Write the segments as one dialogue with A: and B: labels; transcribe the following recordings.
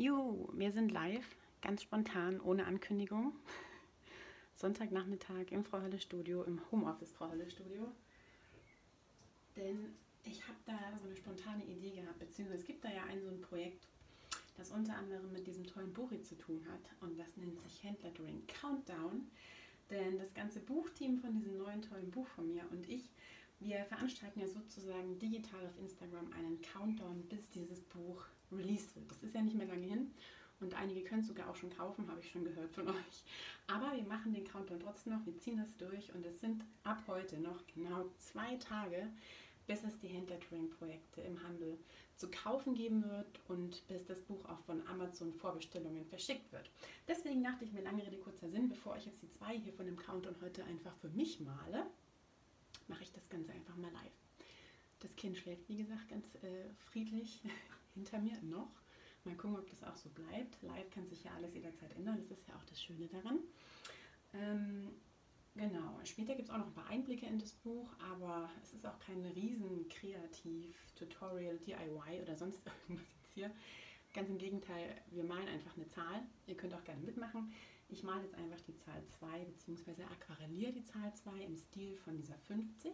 A: Juhu, wir sind live, ganz spontan, ohne Ankündigung. Sonntagnachmittag im Frau Hölle Studio, im Homeoffice Frau Hölle Studio. Denn ich habe da so eine spontane Idee gehabt, beziehungsweise es gibt da ja ein so ein Projekt, das unter anderem mit diesem tollen hier zu tun hat. Und das nennt sich Handlettering Countdown. Denn das ganze Buchteam von diesem neuen tollen Buch von mir und ich, wir veranstalten ja sozusagen digital auf Instagram einen Countdown, bis dieses Buch released wird. Das ist ja nicht mehr lange hin und einige können es sogar auch schon kaufen, habe ich schon gehört von euch. Aber wir machen den Countdown trotzdem noch, wir ziehen das durch und es sind ab heute noch genau zwei Tage, bis es die Handlettering-Projekte im Handel zu kaufen geben wird und bis das Buch auch von Amazon Vorbestellungen verschickt wird. Deswegen dachte ich mir, lange Rede, kurzer Sinn, bevor ich jetzt die zwei hier von dem Countdown heute einfach für mich male, mache ich das Ganze einfach mal live. Das Kind schläft, wie gesagt, ganz äh, friedlich hinter mir noch. Mal gucken, ob das auch so bleibt. Live kann sich ja alles jederzeit ändern. Das ist ja auch das Schöne daran. Ähm, genau, später gibt es auch noch ein paar Einblicke in das Buch, aber es ist auch kein riesen Kreativ-Tutorial, DIY oder sonst irgendwas jetzt hier. Ganz im Gegenteil, wir malen einfach eine Zahl. Ihr könnt auch gerne mitmachen. Ich male jetzt einfach die Zahl 2 bzw. aquarelliere die Zahl 2 im Stil von dieser 50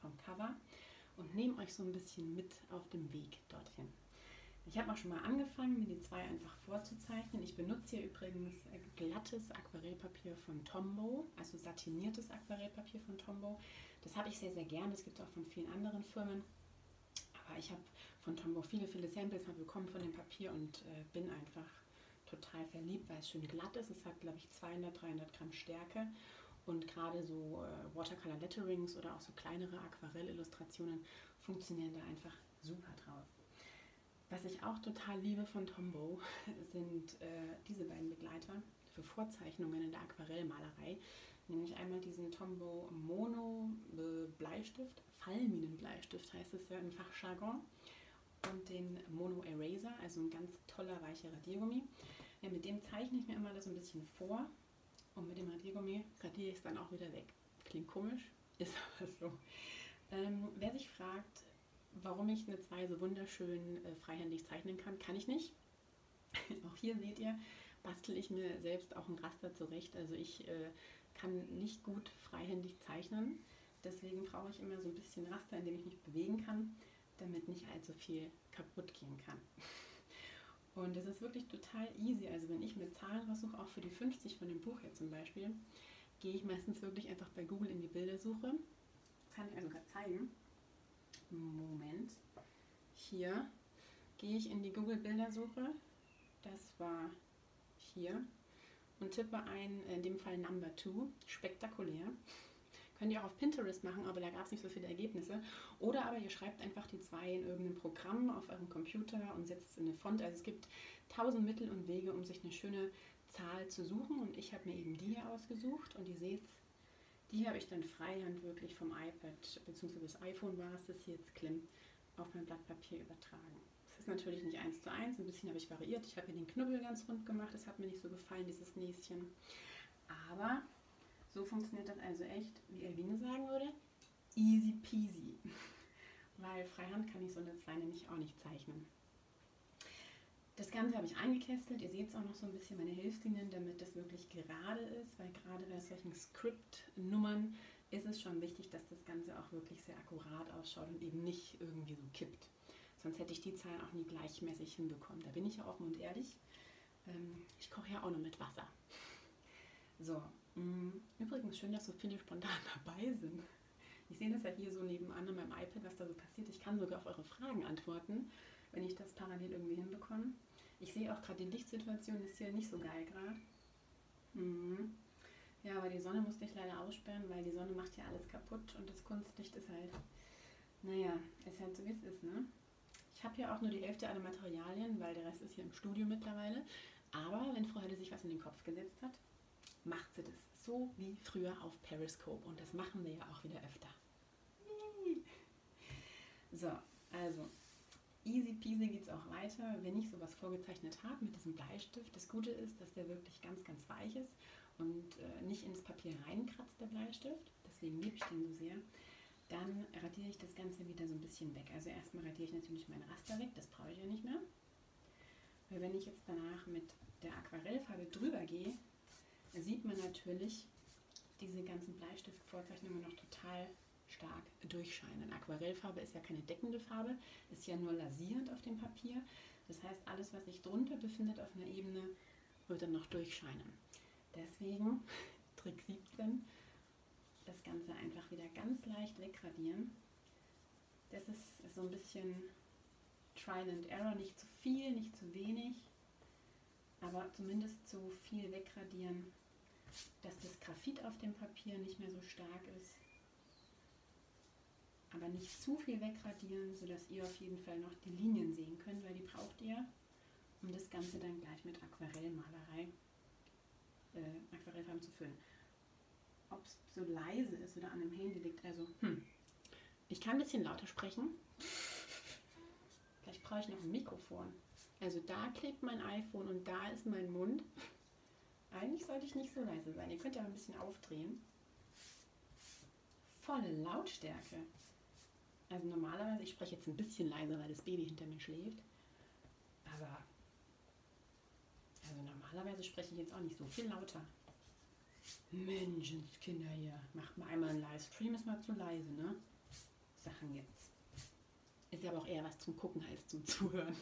A: vom Cover und nehme euch so ein bisschen mit auf dem Weg dorthin. Ich habe auch schon mal angefangen, mir die zwei einfach vorzuzeichnen. Ich benutze hier übrigens glattes Aquarellpapier von Tombow, also satiniertes Aquarellpapier von Tombow. Das habe ich sehr, sehr gern. Das gibt es auch von vielen anderen Firmen. Aber ich habe von Tombow viele, viele Samples mal bekommen von dem Papier und äh, bin einfach total verliebt, weil es schön glatt ist. Es hat, glaube ich, 200, 300 Gramm Stärke. Und gerade so äh, Watercolor Letterings oder auch so kleinere Aquarellillustrationen funktionieren da einfach super drauf. Was ich auch total liebe von Tombow sind äh, diese beiden Begleiter für Vorzeichnungen in der Aquarellmalerei. Nämlich einmal diesen Tombow Mono Bleistift, Fallminenbleistift heißt es ja im Fachjargon. Und den Mono Eraser, also ein ganz toller weicher Radiergummi. Ja, mit dem zeichne ich mir immer das ein bisschen vor und mit dem Radiergummi radiere ich es dann auch wieder weg. Klingt komisch, ist aber so. Ähm, wer sich fragt, warum ich eine 2 so wunderschön äh, freihändig zeichnen kann, kann ich nicht. auch hier seht ihr, bastel ich mir selbst auch ein Raster zurecht. Also ich äh, kann nicht gut freihändig zeichnen. Deswegen brauche ich immer so ein bisschen Raster, in dem ich mich bewegen kann, damit nicht allzu viel kaputt gehen kann. Und das ist wirklich total easy. Also wenn ich mir Zahlen raussuche, auch für die 50 von dem Buch hier zum Beispiel, gehe ich meistens wirklich einfach bei Google in die Bildersuche. Kann ich also gerade zeigen. Moment. Hier gehe ich in die Google Bildersuche. Das war hier. Und tippe ein, in dem Fall Number 2. Spektakulär. Könnt ihr auch auf Pinterest machen, aber da gab es nicht so viele Ergebnisse. Oder aber ihr schreibt einfach die zwei in irgendeinem Programm auf eurem Computer und setzt es in eine Font. Also es gibt tausend Mittel und Wege, um sich eine schöne Zahl zu suchen. Und ich habe mir eben die hier ausgesucht. Und ihr seht, die habe ich dann freihand wirklich vom iPad bzw. das iPhone war es, das hier jetzt klemmt, auf mein Blatt Papier übertragen. Das ist natürlich nicht eins zu eins, ein bisschen habe ich variiert. Ich habe hier den Knubbel ganz rund gemacht, das hat mir nicht so gefallen, dieses Näschen. Aber so funktioniert das also echt, wie Elvine sagen würde, easy peasy. Weil freihand kann ich so eine 2 nämlich auch nicht zeichnen. Das Ganze habe ich eingekästelt. Ihr seht es auch noch so ein bisschen meine Hilfslinien, damit das wirklich gerade ist, weil gerade bei solchen Script-Nummern ist es schon wichtig, dass das Ganze auch wirklich sehr akkurat ausschaut und eben nicht irgendwie so kippt. Sonst hätte ich die Zahlen auch nie gleichmäßig hinbekommen. Da bin ich ja offen und ehrlich. Ähm, ich koche ja auch nur mit Wasser. So, mm, übrigens schön, dass so viele spontan dabei sind. Ich sehe das ja hier so nebenan an meinem iPad, was da so passiert. Ich kann sogar auf eure Fragen antworten, wenn ich das parallel irgendwie hinbekomme. Ich sehe auch gerade die Lichtsituation ist hier nicht so geil gerade. Mhm. Ja, aber die Sonne musste ich leider aussperren, weil die Sonne macht ja alles kaputt und das Kunstlicht ist halt, naja, ist halt so wie es ist, ne? Ich habe hier auch nur die Hälfte aller Materialien, weil der Rest ist hier im Studio mittlerweile. Aber wenn Frau Hölle sich was in den Kopf gesetzt hat, macht sie das. So wie früher auf Periscope. Und das machen wir ja auch wieder öfter. So, also easy peasy geht es auch weiter, wenn ich sowas vorgezeichnet habe mit diesem Bleistift. Das Gute ist, dass der wirklich ganz, ganz weich ist und äh, nicht ins Papier reinkratzt, der Bleistift. Deswegen liebe ich den so sehr. Dann radiere ich das Ganze wieder so ein bisschen weg. Also erstmal radiere ich natürlich mein Raster weg, das brauche ich ja nicht mehr. Weil wenn ich jetzt danach mit der Aquarellfarbe drüber gehe, sieht man natürlich diese ganzen Bleistiftvorzeichnungen noch total stark durchscheinen. Aquarellfarbe ist ja keine deckende Farbe, ist ja nur lasierend auf dem Papier. Das heißt, alles, was sich drunter befindet auf einer Ebene, wird dann noch durchscheinen. Deswegen Trick 17, das Ganze einfach wieder ganz leicht wegradieren. Das ist so ein bisschen Trial and Error, nicht zu viel, nicht zu wenig, aber zumindest so viel wegradieren, dass das Graphit auf dem Papier nicht mehr so stark ist. Aber nicht zu viel wegradieren, sodass ihr auf jeden Fall noch die Linien sehen könnt, weil die braucht ihr, um das Ganze dann gleich mit Aquarellmalerei, äh, Aquarellfarben zu füllen. Ob es so leise ist oder an dem Handy liegt, also, hm. Ich kann ein bisschen lauter sprechen. Vielleicht brauche ich noch ein Mikrofon. Also da klebt mein iPhone und da ist mein Mund. Eigentlich sollte ich nicht so leise sein. Ihr könnt ja ein bisschen aufdrehen. Volle Lautstärke. Also normalerweise, ich spreche jetzt ein bisschen leiser, weil das Baby hinter mir schläft. Aber also normalerweise spreche ich jetzt auch nicht so viel lauter. Menschenskinder hier. Macht mal einmal einen Livestream, ist mal zu leise, ne? Sachen jetzt. Ist ja aber auch eher was zum Gucken als zum Zuhören.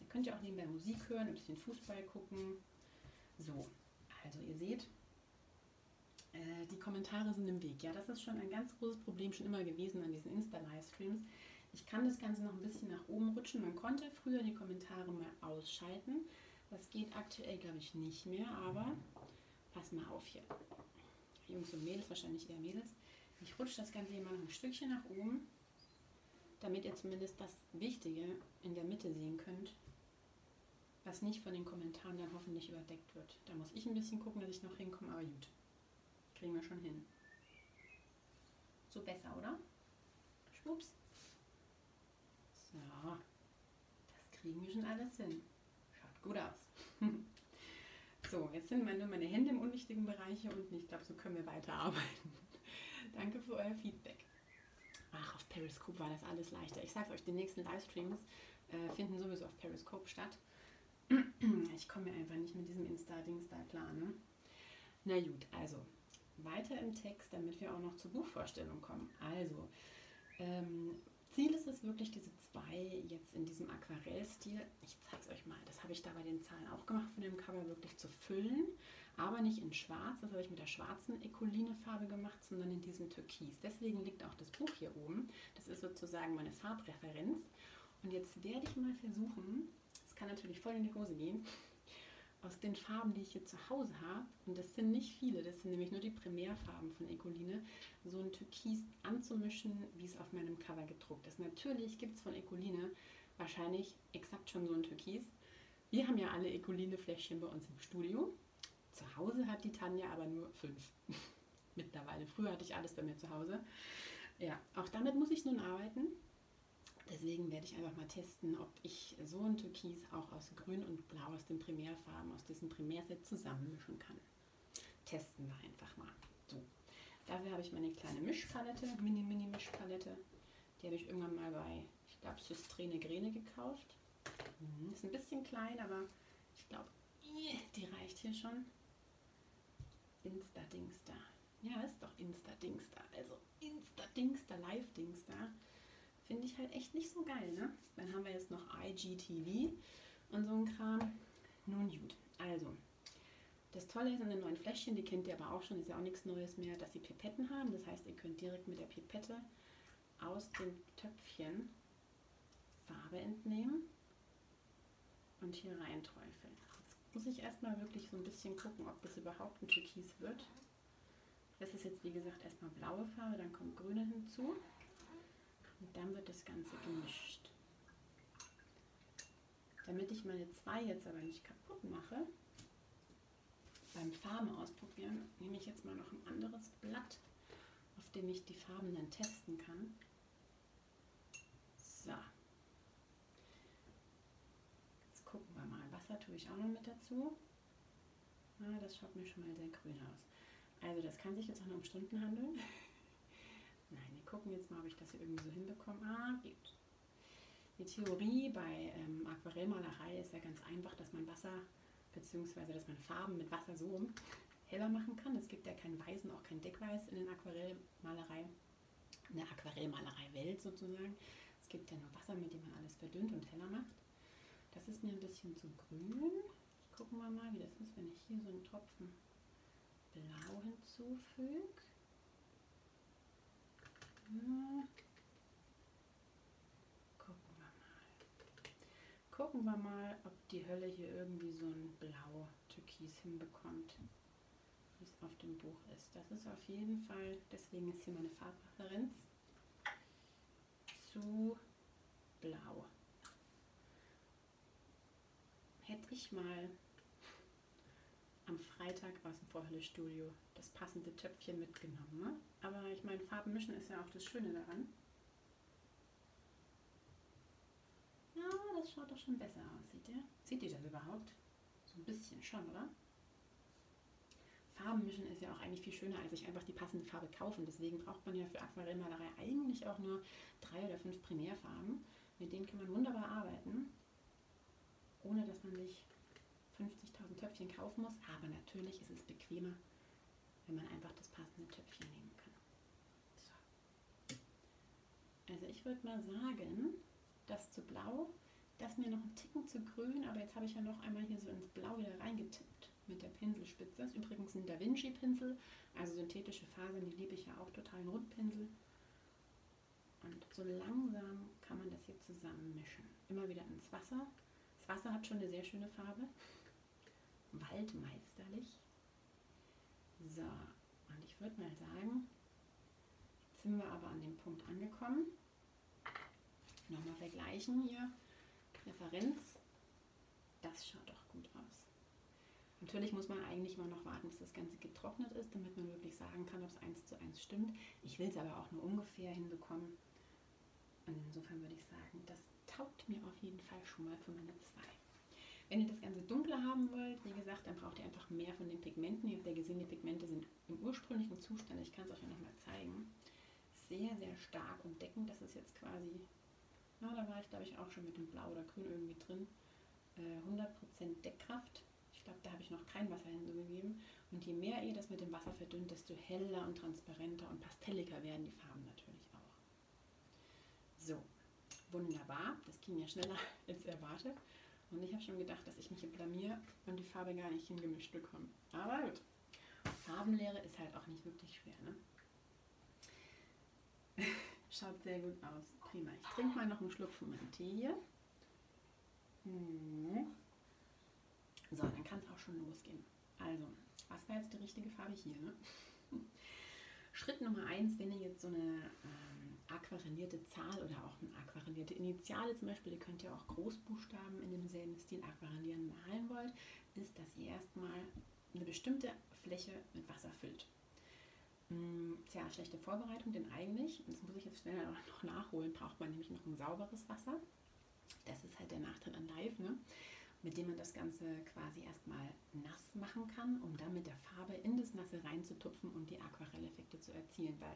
A: Ihr könnt ja auch nebenbei Musik hören, ein bisschen Fußball gucken. So, also ihr seht, äh, die Kommentare sind im Weg. Ja, das ist schon ein ganz großes Problem schon immer gewesen an diesen Insta-Livestreams. Ich kann das Ganze noch ein bisschen nach oben rutschen. Man konnte früher die Kommentare mal ausschalten. Das geht aktuell, glaube ich, nicht mehr, aber pass mal auf hier. Jungs und Mädels, wahrscheinlich eher Mädels. Ich rutsche das Ganze mal noch ein Stückchen nach oben, damit ihr zumindest das Wichtige in der Mitte sehen könnt, was nicht von den Kommentaren dann hoffentlich überdeckt wird. Da muss ich ein bisschen gucken, dass ich noch hinkomme, aber gut. Kriegen wir schon hin. So besser, oder? Schwupps. So. Das kriegen wir schon alles hin. Schaut gut aus. so, jetzt sind nur meine Hände im unwichtigen Bereich und ich glaube, so können wir weiterarbeiten. Danke für euer Feedback. Ach, auf Periscope war das alles leichter. Ich sag's euch, die nächsten Livestreams äh, finden sowieso auf Periscope statt. ich komme mir einfach nicht mit diesem Insta-Dings da klar, ne? Na gut, also weiter im Text, damit wir auch noch zur Buchvorstellung kommen. Also, ähm, Ziel ist es wirklich, diese zwei jetzt in diesem Aquarellstil, ich zeige es euch mal, das habe ich da bei den Zahlen auch gemacht, von dem Cover wirklich zu füllen, aber nicht in schwarz, das habe ich mit der schwarzen Ecoline-Farbe gemacht, sondern in diesem Türkis. Deswegen liegt auch das Buch hier oben. Das ist sozusagen meine Farbreferenz. Und jetzt werde ich mal versuchen, es kann natürlich voll in die Hose gehen, aus den Farben, die ich hier zu Hause habe, und das sind nicht viele, das sind nämlich nur die Primärfarben von Ecoline, so ein Türkis anzumischen, wie es auf meinem Cover gedruckt ist. Natürlich gibt es von Ecoline wahrscheinlich exakt schon so ein Türkis. Wir haben ja alle Ecoline-Fläschchen bei uns im Studio. Zu Hause hat die Tanja aber nur fünf. Mittlerweile. Früher hatte ich alles bei mir zu Hause. Ja, auch damit muss ich nun arbeiten. Deswegen werde ich einfach mal testen, ob ich so ein Türkis auch aus Grün und Blau, aus den Primärfarben, aus diesem Primärset zusammenmischen kann. Testen wir einfach mal. So, dafür habe ich meine kleine Mischpalette, Mini-Mini-Mischpalette. Die habe ich irgendwann mal bei, ich glaube, Systrene Grene gekauft. Mhm, ist ein bisschen klein, aber ich glaube, die reicht hier schon. Insta-Dingster. Ja, ist doch Insta-Dingster. Also Insta-Dingster, Live-Dingster finde ich halt echt nicht so geil, ne? Dann haben wir jetzt noch IGTV und so ein Kram. Nun gut, also. Das Tolle ist an den neuen Fläschchen, die kennt ihr aber auch schon, ist ja auch nichts Neues mehr, dass sie Pipetten haben. Das heißt, ihr könnt direkt mit der Pipette aus dem Töpfchen Farbe entnehmen und hier reinträufeln. Jetzt muss ich erstmal wirklich so ein bisschen gucken, ob das überhaupt ein Türkis wird. Das ist jetzt wie gesagt erstmal blaue Farbe, dann kommt grüne hinzu. Und dann wird das Ganze gemischt. Damit ich meine zwei jetzt aber nicht kaputt mache, beim Farben ausprobieren, nehme ich jetzt mal noch ein anderes Blatt, auf dem ich die Farben dann testen kann. So. Jetzt gucken wir mal. Wasser tue ich auch noch mit dazu. Ah, das schaut mir schon mal sehr grün aus. Also das kann sich jetzt auch noch um Stunden handeln. Nein, wir gucken jetzt mal, ob ich das hier irgendwie so hinbekomme. Ah, geht. Die Theorie bei ähm, Aquarellmalerei ist ja ganz einfach, dass man Wasser bzw. dass man Farben mit Wasser so heller machen kann. Es gibt ja keinen Weißen, auch kein Deckweiß in den Aquarellmalerei, in der Aquarellmalerei-Welt sozusagen. Es gibt ja nur Wasser, mit dem man alles verdünnt und heller macht. Das ist mir ein bisschen zu grün. Gucken wir mal, wie das ist, wenn ich hier so einen Tropfen Blau hinzufüge. Gucken wir mal. Gucken wir mal, ob die Hölle hier irgendwie so ein Blau-Türkis hinbekommt, wie es auf dem Buch ist. Das ist auf jeden Fall, deswegen ist hier meine Farbreferenz zu Blau. Hätte ich mal am Freitag aus dem Vorhölle-Studio das passende Töpfchen mitgenommen. Ne? Aber ich meine, Farben mischen ist ja auch das Schöne daran. Ja, das schaut doch schon besser aus, seht ihr? Seht ihr das überhaupt? So ein bisschen schon, oder? Farben mischen ist ja auch eigentlich viel schöner, als sich einfach die passende Farbe kaufen. Deswegen braucht man ja für Aquarellmalerei eigentlich auch nur drei oder fünf Primärfarben. Mit denen kann man wunderbar arbeiten, ohne dass man sich 50.000 Töpfchen kaufen muss, aber natürlich ist es bequemer, wenn man einfach das passende Töpfchen nehmen kann. So. Also ich würde mal sagen, das zu blau, das mir noch ein Ticken zu grün, aber jetzt habe ich ja noch einmal hier so ins Blau wieder reingetippt mit der Pinselspitze. Das ist übrigens ein Da Vinci Pinsel, also synthetische Fasern, die liebe ich ja auch total, ein Rundpinsel. Und so langsam kann man das hier zusammenmischen. Immer wieder ins Wasser. Das Wasser hat schon eine sehr schöne Farbe waldmeisterlich. So, und ich würde mal sagen, jetzt sind wir aber an dem Punkt angekommen. Nochmal vergleichen hier. Referenz. Das schaut doch gut aus. Natürlich muss man eigentlich mal noch warten, bis das Ganze getrocknet ist, damit man wirklich sagen kann, ob es eins zu eins stimmt. Ich will es aber auch nur ungefähr hinbekommen. Und insofern würde ich sagen, das taugt mir auf jeden Fall schon mal für meine zwei. Wenn ihr das Ganze dunkler haben wollt, wie gesagt, dann braucht ihr einfach mehr von den Pigmenten. Ihr habt ja gesehen, die Pigmente sind im ursprünglichen Zustand, ich kann es euch ja nochmal zeigen, sehr, sehr stark und deckend. Das ist jetzt quasi, na, da war ich glaube ich auch schon mit dem Blau oder Grün irgendwie drin, äh, 100% Deckkraft. Ich glaube, da habe ich noch kein Wasser hinzugegeben. Und je mehr ihr das mit dem Wasser verdünnt, desto heller und transparenter und pastelliger werden die Farben natürlich auch. So, wunderbar. Das ging ja schneller als erwartet. Und ich habe schon gedacht, dass ich mich hier blamier und die Farbe gar nicht hingemischt bekomme. Aber gut. Farbenlehre ist halt auch nicht wirklich schwer, ne? Schaut sehr gut aus. Prima. Ich trinke mal noch einen Schluck von meinem Tee hier. Hm. So, dann kann es auch schon losgehen. Also, was war jetzt die richtige Farbe hier? Ne? Schritt Nummer 1, wenn ihr jetzt so eine ähm, aquarellierte Zahl oder auch eine aquarellierte Initiale zum Beispiel, ihr könnt ja auch Großbuchstaben in demselben Stil aquarellieren malen wollt, ist, dass ihr erstmal eine bestimmte Fläche mit Wasser füllt. Hm, tja, schlechte Vorbereitung, denn eigentlich, das muss ich jetzt schnell noch nachholen, braucht man nämlich noch ein sauberes Wasser. Das ist halt der Nachteil an Live. Ne? Mit dem man das Ganze quasi erstmal nass machen kann, um dann mit der Farbe in das Nasse reinzutupfen und die Aquarelleffekte zu erzielen. Weil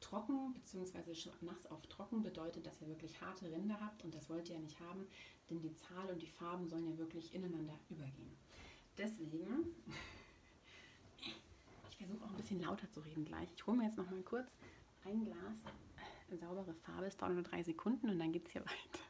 A: trocken bzw. nass auf trocken bedeutet, dass ihr wirklich harte Ränder habt und das wollt ihr ja nicht haben, denn die Zahl und die Farben sollen ja wirklich ineinander übergehen. Deswegen, ich versuche auch ein bisschen lauter zu reden gleich. Ich hole mir jetzt noch mal kurz ein Glas saubere Farbe, es dauert nur drei Sekunden und dann geht es hier weiter.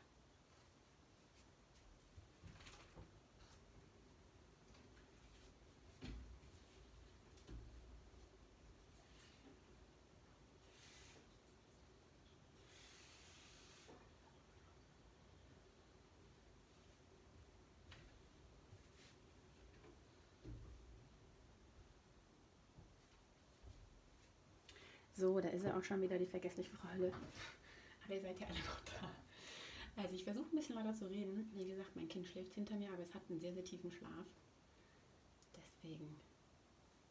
A: So, da ist ja auch schon wieder die vergessliche Rolle. Aber ihr seid ja alle noch da. Also ich versuche ein bisschen lauter zu reden. Wie gesagt, mein Kind schläft hinter mir, aber es hat einen sehr, sehr tiefen Schlaf. Deswegen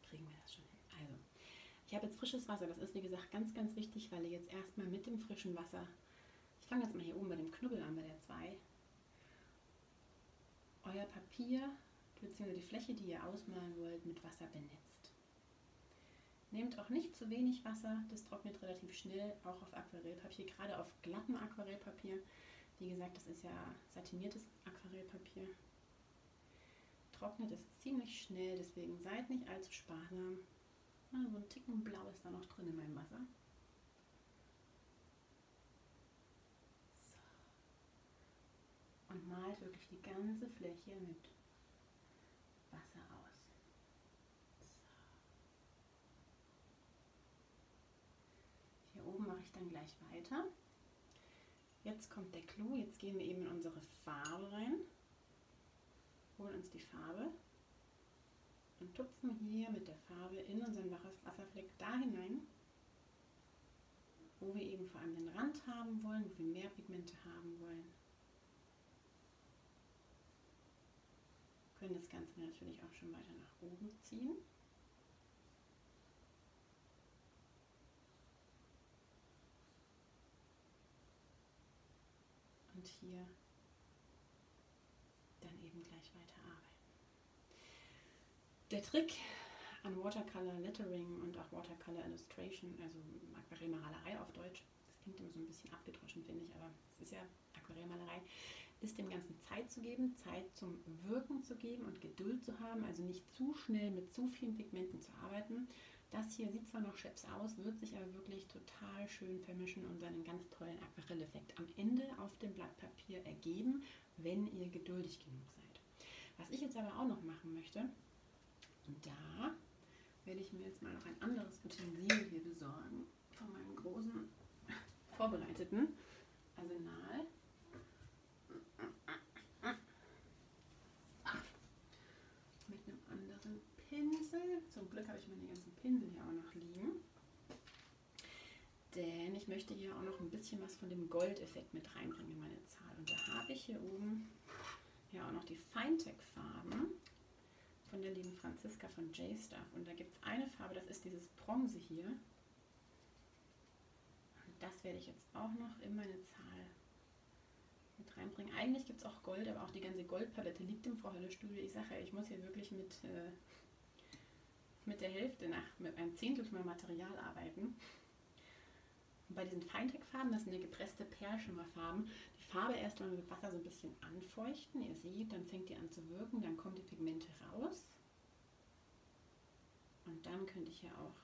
A: kriegen wir das schon hin. Also, ich habe jetzt frisches Wasser. Das ist, wie gesagt, ganz, ganz wichtig, weil ihr jetzt erstmal mit dem frischen Wasser... Ich fange jetzt mal hier oben bei dem Knubbel an, bei der 2. Euer Papier bzw. die Fläche, die ihr ausmalen wollt, mit Wasser benetzt. Nehmt auch nicht zu wenig Wasser, das trocknet relativ schnell, auch auf Aquarellpapier, gerade auf glattem Aquarellpapier Wie gesagt, das ist ja satiniertes Aquarellpapier. Trocknet es ziemlich schnell, deswegen seid nicht allzu sparsam. Ah, so ein Ticken Blau ist da noch drin in meinem Wasser. So. Und malt wirklich die ganze Fläche mit Wasser aus. So. Hier oben mache ich dann gleich weiter. Jetzt kommt der Clou, jetzt gehen wir eben in unsere Farbe rein, holen uns die Farbe und tupfen hier mit der Farbe in unseren Wasserfleck da hinein, wo wir eben vor allem den Rand haben wollen, wo wir mehr Pigmente haben wollen. Wir können das Ganze natürlich auch schon weiter nach oben ziehen. Und hier dann eben gleich weiterarbeiten. Der Trick an Watercolor Lettering und auch Watercolor Illustration, also Aquarellmalerei auf Deutsch, das klingt immer so ein bisschen abgedroschen, finde ich, aber es ist ja Aquarellmalerei, ist dem Ganzen Zeit zu geben, Zeit zum Wirken zu geben und Geduld zu haben, also nicht zu schnell mit zu vielen Pigmenten zu arbeiten, das hier sieht zwar noch scheps aus, wird sich aber wirklich total schön vermischen und seinen ganz tollen Aquarelleffekt am Ende auf dem Blatt Papier ergeben, wenn ihr geduldig genug seid. Was ich jetzt aber auch noch machen möchte, da werde ich mir jetzt mal noch ein anderes Utensil hier besorgen von meinem großen vorbereiteten Arsenal. Pinsel. Zum Glück habe ich meine ganzen Pinsel hier auch noch liegen. Denn ich möchte hier auch noch ein bisschen was von dem Goldeffekt mit reinbringen in meine Zahl. Und da habe ich hier oben ja auch noch die Feintex-Farben von der lieben Franziska von J-Stuff. Und da gibt es eine Farbe, das ist dieses Bronze hier. Und das werde ich jetzt auch noch in meine Zahl mit reinbringen. Eigentlich gibt es auch Gold, aber auch die ganze Goldpalette liegt im Vorhöllestudio. Ich sage ja, ich muss hier wirklich mit äh, mit der Hälfte nach, mit einem Zehntel von meinem Material arbeiten. Und bei diesen Feinteck-Farben, das sind ja gepresste Perlschimmerfarben, die Farbe erst mal mit Wasser so ein bisschen anfeuchten. Ihr seht, dann fängt die an zu wirken, dann kommen die Pigmente raus. Und dann könnte ich ja auch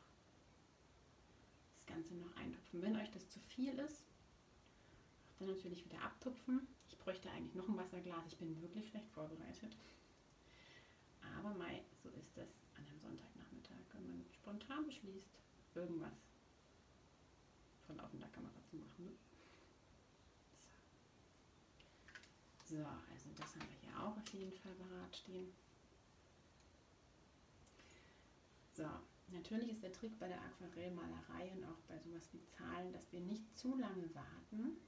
A: das Ganze noch eintupfen. Wenn euch das zu viel ist, dann natürlich wieder abtupfen. Ich bräuchte eigentlich noch ein Wasserglas, ich bin wirklich schlecht vorbereitet. Aber Mai, so ist das an einem Sonntagnachmittag, wenn man spontan beschließt, irgendwas von laufender Kamera zu machen. Ne? So. so, also das haben wir hier auch auf jeden Fall bereit stehen. So, natürlich ist der Trick bei der Aquarellmalerei und auch bei sowas wie Zahlen, dass wir nicht zu lange warten.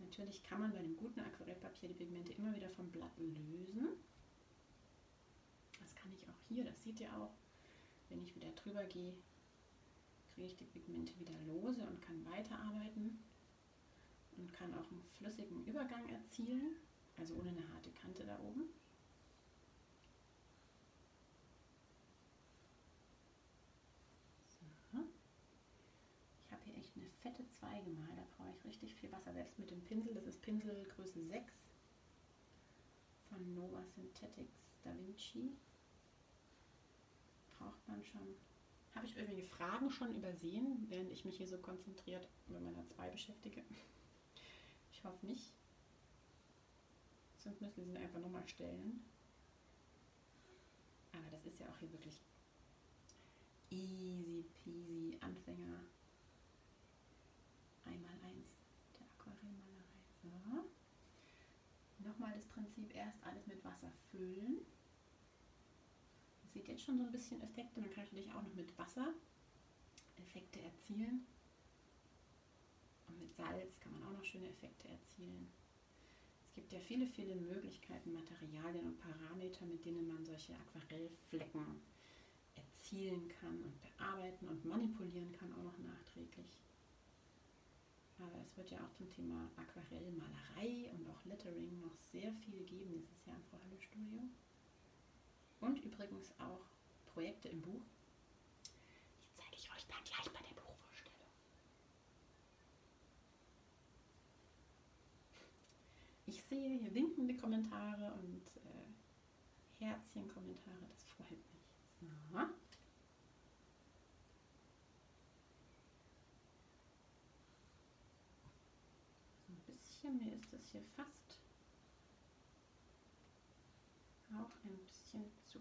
A: Natürlich kann man bei dem guten Aquarellpapier die Pigmente immer wieder vom Blatt lösen kann ich auch hier, das seht ihr auch, wenn ich wieder drüber gehe, kriege ich die Pigmente wieder lose und kann weiterarbeiten und kann auch einen flüssigen Übergang erzielen, also ohne eine harte Kante da oben. Ich habe hier echt eine fette Zweige mal, da brauche ich richtig viel Wasser, selbst mit dem Pinsel, das ist Pinselgröße 6 von Nova Synthetics Da Vinci braucht man schon. Habe ich irgendwelche Fragen schon übersehen, während ich mich hier so konzentriert mit meiner 2 beschäftige? Ich hoffe nicht. Sonst müssen Sie sie einfach nochmal stellen. Aber das ist ja auch hier wirklich easy peasy Anfänger. Einmal eins der Aquarellmalerei. So. Nochmal das Prinzip erst alles mit Wasser füllen jetzt schon so ein bisschen Effekte. Man kann natürlich auch noch mit Wasser Effekte erzielen. Und mit Salz kann man auch noch schöne Effekte erzielen. Es gibt ja viele, viele Möglichkeiten, Materialien und Parameter, mit denen man solche Aquarellflecken erzielen kann und bearbeiten und manipulieren kann, auch noch nachträglich. Aber es wird ja auch zum Thema Aquarellmalerei und auch Lettering noch sehr viel geben dieses Jahr im Vorhalle Studio. Und übrigens auch Projekte im Buch. Die zeige ich euch dann gleich bei der Buchvorstellung. ich sehe hier winkende Kommentare und äh, Herzchen-Kommentare. Das freut mich. So. ein bisschen, mir ist das hier fast auch ein bisschen zu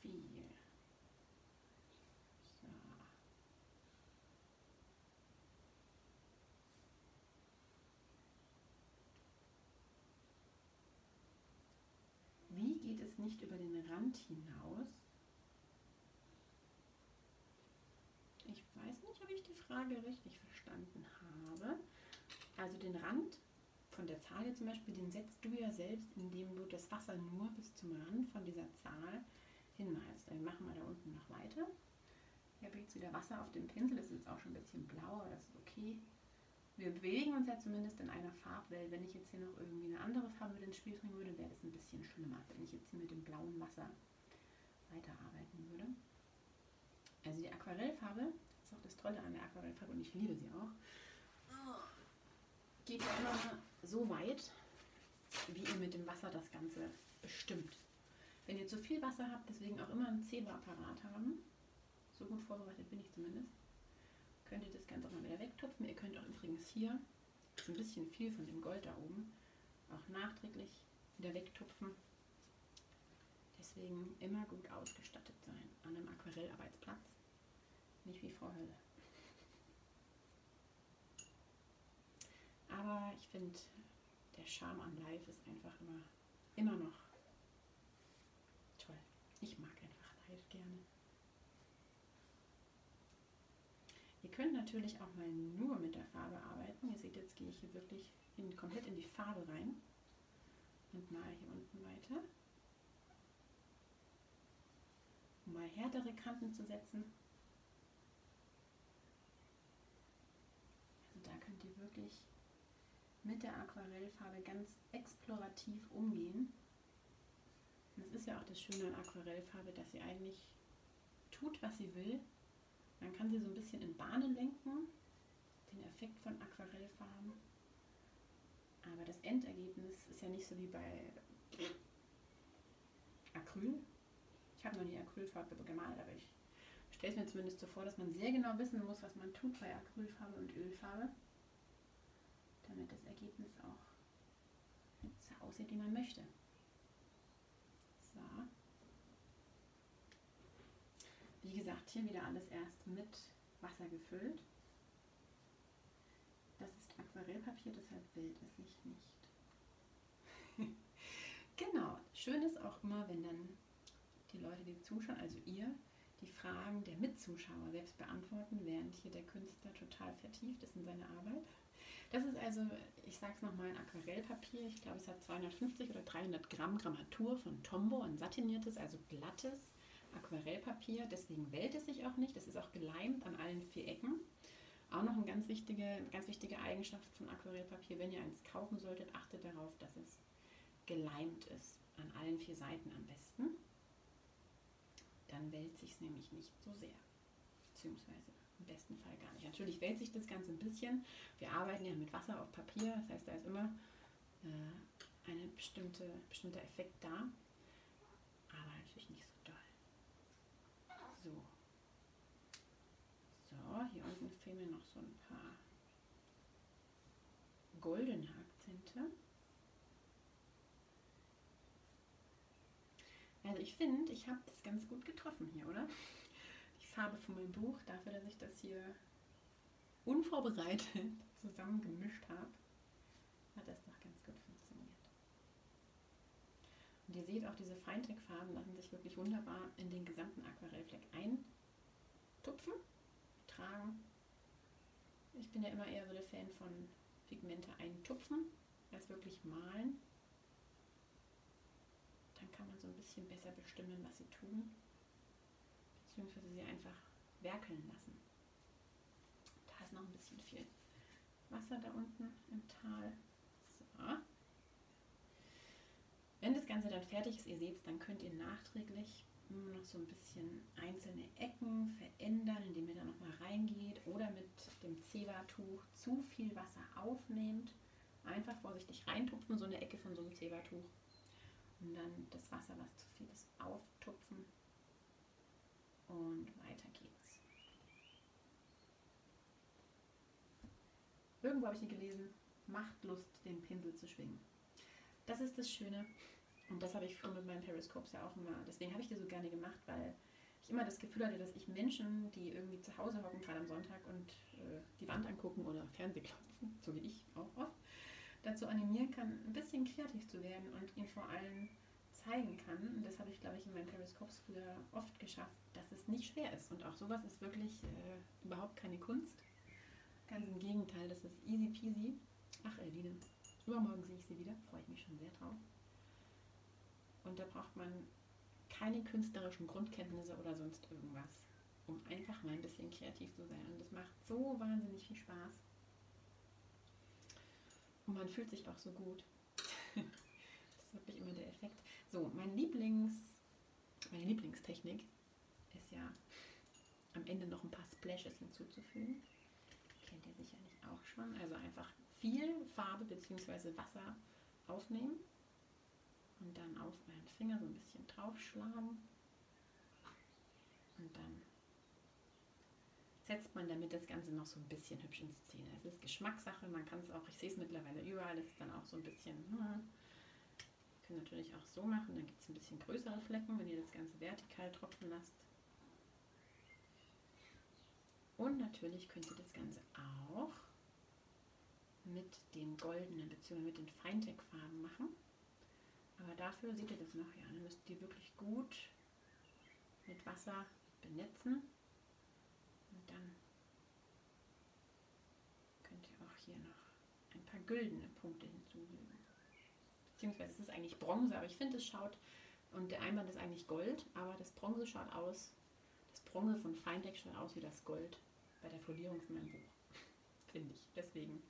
A: viel. So. Wie geht es nicht über den Rand hinaus? Ich weiß nicht, ob ich die Frage richtig verstanden habe. Also den Rand von der Zahl hier zum Beispiel, den setzt du ja selbst, indem du das Wasser nur bis zum Rand von dieser Zahl hinmalst. Dann machen wir da unten noch weiter. Ich habe jetzt wieder Wasser auf dem Pinsel, das ist jetzt auch schon ein bisschen blau, aber das ist okay. Wir bewegen uns ja zumindest in einer Farbwelt. Wenn ich jetzt hier noch irgendwie eine andere Farbe mit ins Spiel bringen würde, wäre das ein bisschen schlimmer, wenn ich jetzt hier mit dem blauen Wasser weiterarbeiten würde. Also die Aquarellfarbe, das ist auch das Tolle an der Aquarellfarbe und ich liebe sie auch, geht ja immer so weit, wie ihr mit dem Wasser das Ganze bestimmt. Wenn ihr zu viel Wasser habt, deswegen auch immer einen Zählapparat haben, so gut vorbereitet bin ich zumindest, könnt ihr das Ganze auch mal wieder wegtupfen. Ihr könnt auch übrigens hier, ein bisschen viel von dem Gold da oben, auch nachträglich wieder wegtupfen. Deswegen immer gut ausgestattet sein an einem Aquarellarbeitsplatz. Nicht wie Frau Hölle. Aber ich finde, der Charme an Live ist einfach immer, immer noch toll. Ich mag einfach Live gerne. Ihr könnt natürlich auch mal nur mit der Farbe arbeiten. Ihr seht, jetzt gehe ich hier wirklich in, komplett in die Farbe rein und male hier unten weiter. Um mal härtere Kanten zu setzen. Also da könnt ihr wirklich mit der Aquarellfarbe ganz explorativ umgehen. das ist ja auch das Schöne an Aquarellfarbe, dass sie eigentlich tut, was sie will. Man kann sie so ein bisschen in Bahnen lenken, den Effekt von Aquarellfarben. Aber das Endergebnis ist ja nicht so wie bei Acryl. Ich habe noch nie Acrylfarbe gemalt, aber ich stelle es mir zumindest so vor, dass man sehr genau wissen muss, was man tut bei Acrylfarbe und Ölfarbe damit das Ergebnis auch so aussieht, wie man möchte. So. Wie gesagt, hier wieder alles erst mit Wasser gefüllt. Das ist Aquarellpapier, deshalb will es sich nicht. genau, schön ist auch immer, wenn dann die Leute, die zuschauen, also ihr, die Fragen der Mitzuschauer selbst beantworten, während hier der Künstler total vertieft ist in seine Arbeit. Das ist also, ich sage es nochmal, ein Aquarellpapier. Ich glaube, es hat 250 oder 300 Gramm Grammatur von Tombow, ein satiniertes, also glattes Aquarellpapier. Deswegen wählt es sich auch nicht. Es ist auch geleimt an allen vier Ecken. Auch noch eine ganz wichtige, ganz wichtige Eigenschaft von Aquarellpapier, wenn ihr eins kaufen solltet, achtet darauf, dass es geleimt ist. An allen vier Seiten am besten. Dann wälzt sich es nämlich nicht so sehr. Beziehungsweise im besten Fall gar nicht. Natürlich wälzt sich das Ganze ein bisschen. Wir arbeiten ja mit Wasser auf Papier, das heißt, da ist immer äh, ein bestimmte, bestimmter Effekt da, aber natürlich nicht so. So. So, hier unten fehlen mir noch so ein paar goldene Akzente. Also ich finde, ich habe das ganz gut getroffen hier, oder? Farbe von meinem Buch, dafür, dass ich das hier unvorbereitet zusammengemischt habe, hat das doch ganz gut funktioniert. Und ihr seht auch, diese Feintrickfarben lassen sich wirklich wunderbar in den gesamten Aquarellfleck tragen. Ich bin ja immer eher so der Fan von Pigmente eintupfen, als wirklich malen. Dann kann man so ein bisschen besser bestimmen, was sie tun beziehungsweise sie einfach werkeln lassen. Da ist noch ein bisschen viel Wasser da unten im Tal. So. Wenn das Ganze dann fertig ist, ihr seht es, dann könnt ihr nachträglich nur noch so ein bisschen einzelne Ecken verändern, indem ihr da nochmal reingeht oder mit dem Zewa-Tuch zu viel Wasser aufnehmt Einfach vorsichtig reintupfen, so eine Ecke von so einem Zebertuch. Und dann das Wasser, was zu viel ist, auftupfen. Und weiter geht's. Irgendwo habe ich gelesen, macht Lust, den Pinsel zu schwingen. Das ist das Schöne. Und das habe ich früher mit meinen Periscopes ja auch immer. Deswegen habe ich die so gerne gemacht, weil ich immer das Gefühl hatte, dass ich Menschen, die irgendwie zu Hause hocken, gerade am Sonntag und äh, die Wand angucken oder Fernseh klotzen, so wie ich auch oft, dazu animieren kann, ein bisschen kreativ zu werden und ihnen vor allem zeigen kann. Und das habe ich, glaube ich, in meinen Periscopes früher oft geschafft, dass es nicht schwer ist. Und auch sowas ist wirklich äh, überhaupt keine Kunst. Ganz im Gegenteil, das ist easy peasy. Ach, Eline, übermorgen sehe ich sie wieder, freue ich mich schon sehr drauf. Und da braucht man keine künstlerischen Grundkenntnisse oder sonst irgendwas, um einfach mal ein bisschen kreativ zu sein. Und das macht so wahnsinnig viel Spaß. Und man fühlt sich auch so gut. das ist wirklich immer der Effekt. So, mein Lieblings, meine Lieblingstechnik ist ja am Ende noch ein paar Splashes hinzuzufügen. Kennt ihr sicherlich auch schon. Also einfach viel Farbe bzw. Wasser aufnehmen und dann auf meinen Finger so ein bisschen draufschlagen und dann setzt man damit das Ganze noch so ein bisschen hübsch in Szene. Es ist Geschmackssache, man kann es auch, ich sehe es mittlerweile überall, das ist dann auch so ein bisschen, hm, können natürlich auch so machen, dann gibt es ein bisschen größere Flecken, wenn ihr das Ganze vertikal tropfen lasst. Und natürlich könnt ihr das Ganze auch mit den goldenen bzw. mit den Feintech-Farben machen. Aber dafür seht ihr das noch, ja, dann müsst ihr wirklich gut mit Wasser benetzen. Und dann könnt ihr auch hier noch ein paar güldene Punkte hinzufügen. Beziehungsweise es ist eigentlich Bronze, aber ich finde es schaut, und der Einband ist eigentlich Gold, aber das Bronze schaut aus, das Bronze von Feindeck schaut aus wie das Gold bei der Folierung von meinem Buch. finde ich. Deswegen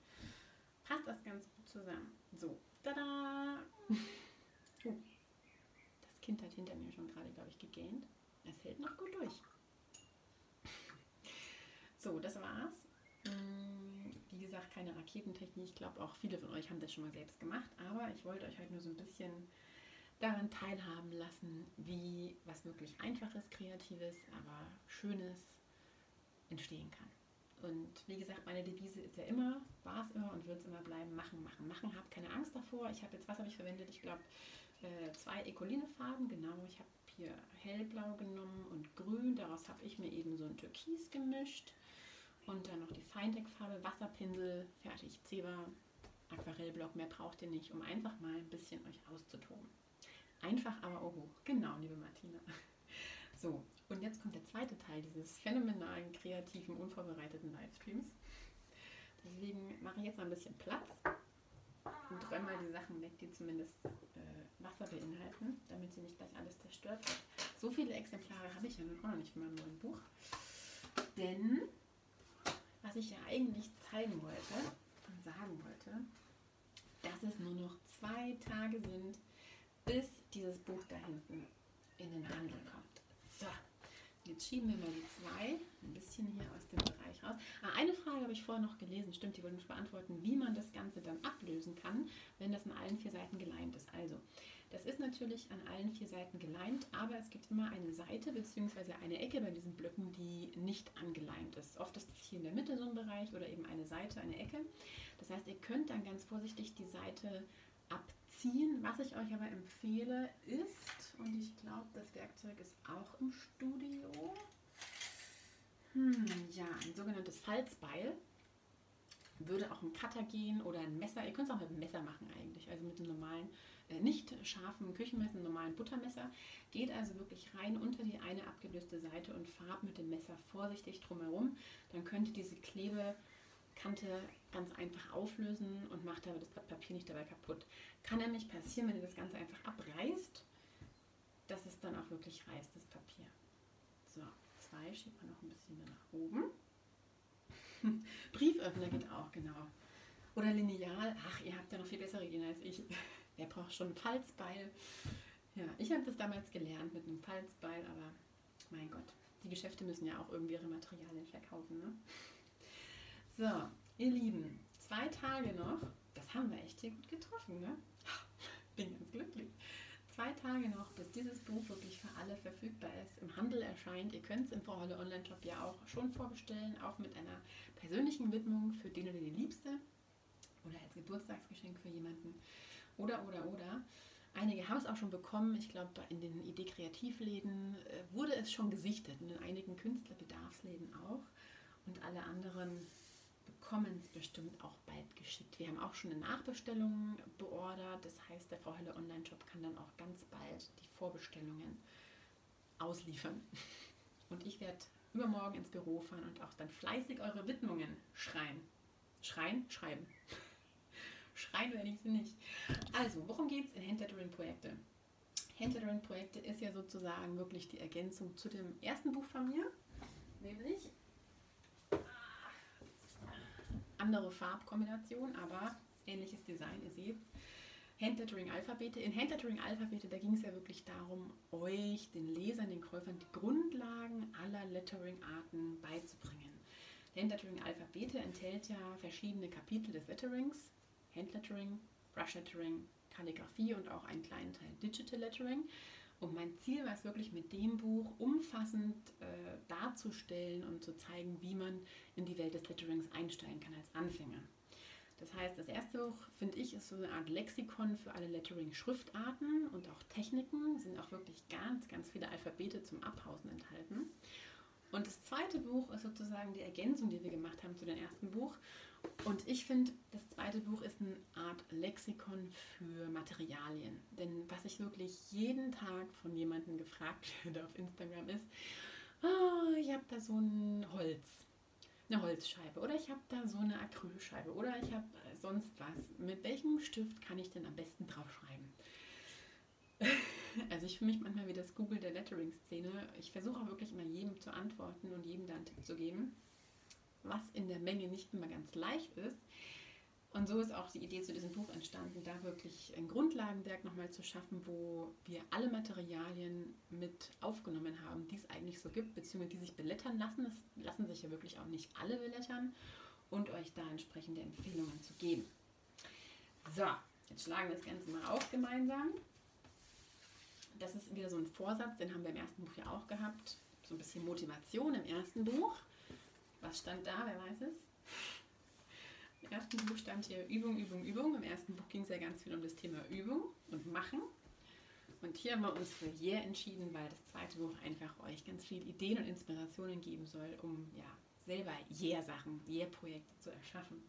A: passt das ganz gut zusammen. So, tada! Das Kind hat hinter mir schon gerade, glaube ich, gegähnt. Es hält noch gut durch. So, das war's. Mm, wie gesagt, keine Raketentechnik. Ich glaube, auch viele von euch haben das schon mal selbst gemacht. Aber ich wollte euch heute nur so ein bisschen daran teilhaben lassen, wie was wirklich einfaches, kreatives, aber schönes entstehen kann. Und wie gesagt, meine Devise ist ja immer, war es immer und wird es immer bleiben, machen, machen, machen. Habt keine Angst davor. Ich habe jetzt, was habe ich verwendet? Ich glaube, äh, zwei Ecoline-Farben, genau. Ich habe hier hellblau genommen und grün. Daraus habe ich mir eben so ein Türkis gemischt. Und dann noch die Feindeck-Farbe, Wasserpinsel, fertig, Zebra, Aquarellblock. Mehr braucht ihr nicht, um einfach mal ein bisschen euch auszutoben. Einfach, aber oh, genau, liebe Martina. So, und jetzt kommt der zweite Teil dieses phänomenalen, kreativen, unvorbereiteten Livestreams. Deswegen mache ich jetzt mal ein bisschen Platz und räume mal die Sachen weg, die zumindest äh, Wasser beinhalten, damit sie nicht gleich alles zerstört wird. So viele Exemplare habe ich ja noch nicht von meinem neuen Buch. Denn was ich ja eigentlich zeigen wollte und sagen wollte, dass es nur noch zwei Tage sind, bis dieses Buch da hinten in den Handel kommt. So, jetzt schieben wir mal die zwei ein bisschen hier aus dem Bereich raus. Ah, eine Frage habe ich vorher noch gelesen, stimmt, die wollte ich beantworten, wie man das Ganze dann ablösen kann, wenn das an allen vier Seiten geleimt ist. Also, das ist natürlich an allen vier Seiten geleimt, aber es gibt immer eine Seite bzw. eine Ecke bei diesen Blöcken, die nicht angeleimt ist. Oft ist das hier in der Mitte so ein Bereich oder eben eine Seite, eine Ecke. Das heißt, ihr könnt dann ganz vorsichtig die Seite abziehen. Was ich euch aber empfehle ist, und ich glaube, das Werkzeug ist auch im Studio. Hm, ja, ein sogenanntes Falzbeil. Würde auch ein Cutter gehen oder ein Messer. Ihr könnt es auch mit einem Messer machen eigentlich. Also mit einem normalen, äh, nicht scharfen Küchenmesser, einem normalen Buttermesser. Geht also wirklich rein unter die eine abgelöste Seite und farbt mit dem Messer vorsichtig drumherum. Dann könnt ihr diese Klebekante ganz einfach auflösen und macht aber das Papier nicht dabei kaputt. Kann nämlich passieren, wenn ihr das Ganze einfach abreißt dass es dann auch wirklich reißt, das Papier. So, zwei schiebt man noch ein bisschen nach oben. Brieföffner geht auch, genau. Oder Lineal. Ach, ihr habt ja noch viel bessere Ideen als ich. Wer braucht schon ein Falzbeil? Ja, ich habe das damals gelernt mit einem Falzbeil, aber mein Gott, die Geschäfte müssen ja auch irgendwie ihre Materialien verkaufen. Ne? So, ihr Lieben, zwei Tage noch. Das haben wir echt hier gut getroffen, ne? Bin ganz glücklich. Zwei Tage noch, bis dieses Buch wirklich für alle verfügbar ist, im Handel erscheint. Ihr könnt es im Frau Holle Online-Shop ja auch schon vorbestellen, auch mit einer persönlichen Widmung für den oder die Liebste oder als Geburtstagsgeschenk für jemanden. Oder, oder, oder. Einige haben es auch schon bekommen. Ich glaube, in den Idee-Kreativläden äh, wurde es schon gesichtet und in einigen Künstlerbedarfsläden auch. Und alle anderen bekommen es bestimmt auch bald geschickt. Wir haben auch schon eine Nachbestellung beordert. Das heißt, der Frau Hölle Online-Shop kann dann auch ganz bald die Vorbestellungen ausliefern. Und ich werde übermorgen ins Büro fahren und auch dann fleißig eure Widmungen schreien. Schreien? Schreiben. Schreien werde ich sie nicht. Also, worum geht es in Handlettering-Projekte? Handlettering-Projekte ist ja sozusagen wirklich die Ergänzung zu dem ersten Buch von mir, nämlich andere Farbkombination, aber ähnliches Design, ihr seht. Handlettering-Alphabete. In Handlettering-Alphabete, da ging es ja wirklich darum, euch, den Lesern, den Käufern, die Grundlagen aller Lettering-Arten beizubringen. Handlettering-Alphabete enthält ja verschiedene Kapitel des Letterings. Handlettering, Brush Lettering, Kalligrafie und auch einen kleinen Teil Digital Lettering. Und mein Ziel war es wirklich mit dem Buch umfassend äh, darzustellen und zu zeigen, wie man in die Welt des Letterings einsteigen kann als Anfänger. Das heißt, das erste Buch, finde ich, ist so eine Art Lexikon für alle Lettering-Schriftarten und auch Techniken. Sind auch wirklich ganz, ganz viele Alphabete zum Abhausen enthalten. Und das zweite Buch ist sozusagen die Ergänzung, die wir gemacht haben zu dem ersten Buch. Und ich finde, das zweite Buch ist eine Art Lexikon für Materialien. Denn was ich wirklich jeden Tag von jemandem gefragt werde auf Instagram ist, oh, ich habe da so ein Holz, eine Holzscheibe oder ich habe da so eine Acrylscheibe oder ich habe sonst was. Mit welchem Stift kann ich denn am besten draufschreiben? Also ich fühle mich manchmal wie das Google der Lettering-Szene. Ich versuche auch wirklich immer jedem zu antworten und jedem da einen Tipp zu geben was in der Menge nicht immer ganz leicht ist. Und so ist auch die Idee zu diesem Buch entstanden, da wirklich ein Grundlagenwerk nochmal zu schaffen, wo wir alle Materialien mit aufgenommen haben, die es eigentlich so gibt, beziehungsweise die sich belettern lassen. Es lassen sich ja wirklich auch nicht alle belettern und euch da entsprechende Empfehlungen zu geben. So, jetzt schlagen wir das Ganze mal auf gemeinsam. Das ist wieder so ein Vorsatz, den haben wir im ersten Buch ja auch gehabt. So ein bisschen Motivation im ersten Buch. Was stand da? Wer weiß es? Im ersten Buch stand hier Übung, Übung, Übung. Im ersten Buch ging es ja ganz viel um das Thema Übung und Machen. Und hier haben wir uns für Yeah entschieden, weil das zweite Buch einfach euch ganz viele Ideen und Inspirationen geben soll, um ja, selber Yeah-Sachen, Yeah-Projekte zu erschaffen.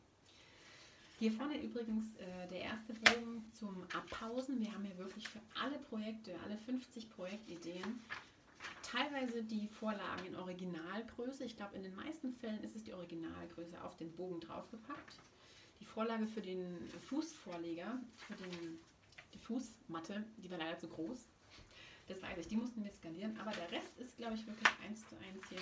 A: Hier vorne übrigens äh, der erste Bogen zum Abpausen. Wir haben hier wirklich für alle Projekte, alle 50 Projektideen teilweise die Vorlagen in Originalgröße. Ich glaube, in den meisten Fällen ist es die Originalgröße auf den Bogen draufgepackt. Die Vorlage für den Fußvorleger, für den, die Fußmatte, die war leider zu groß. Das weiß ich, die mussten wir skalieren. Aber der Rest ist, glaube ich, wirklich eins zu eins hier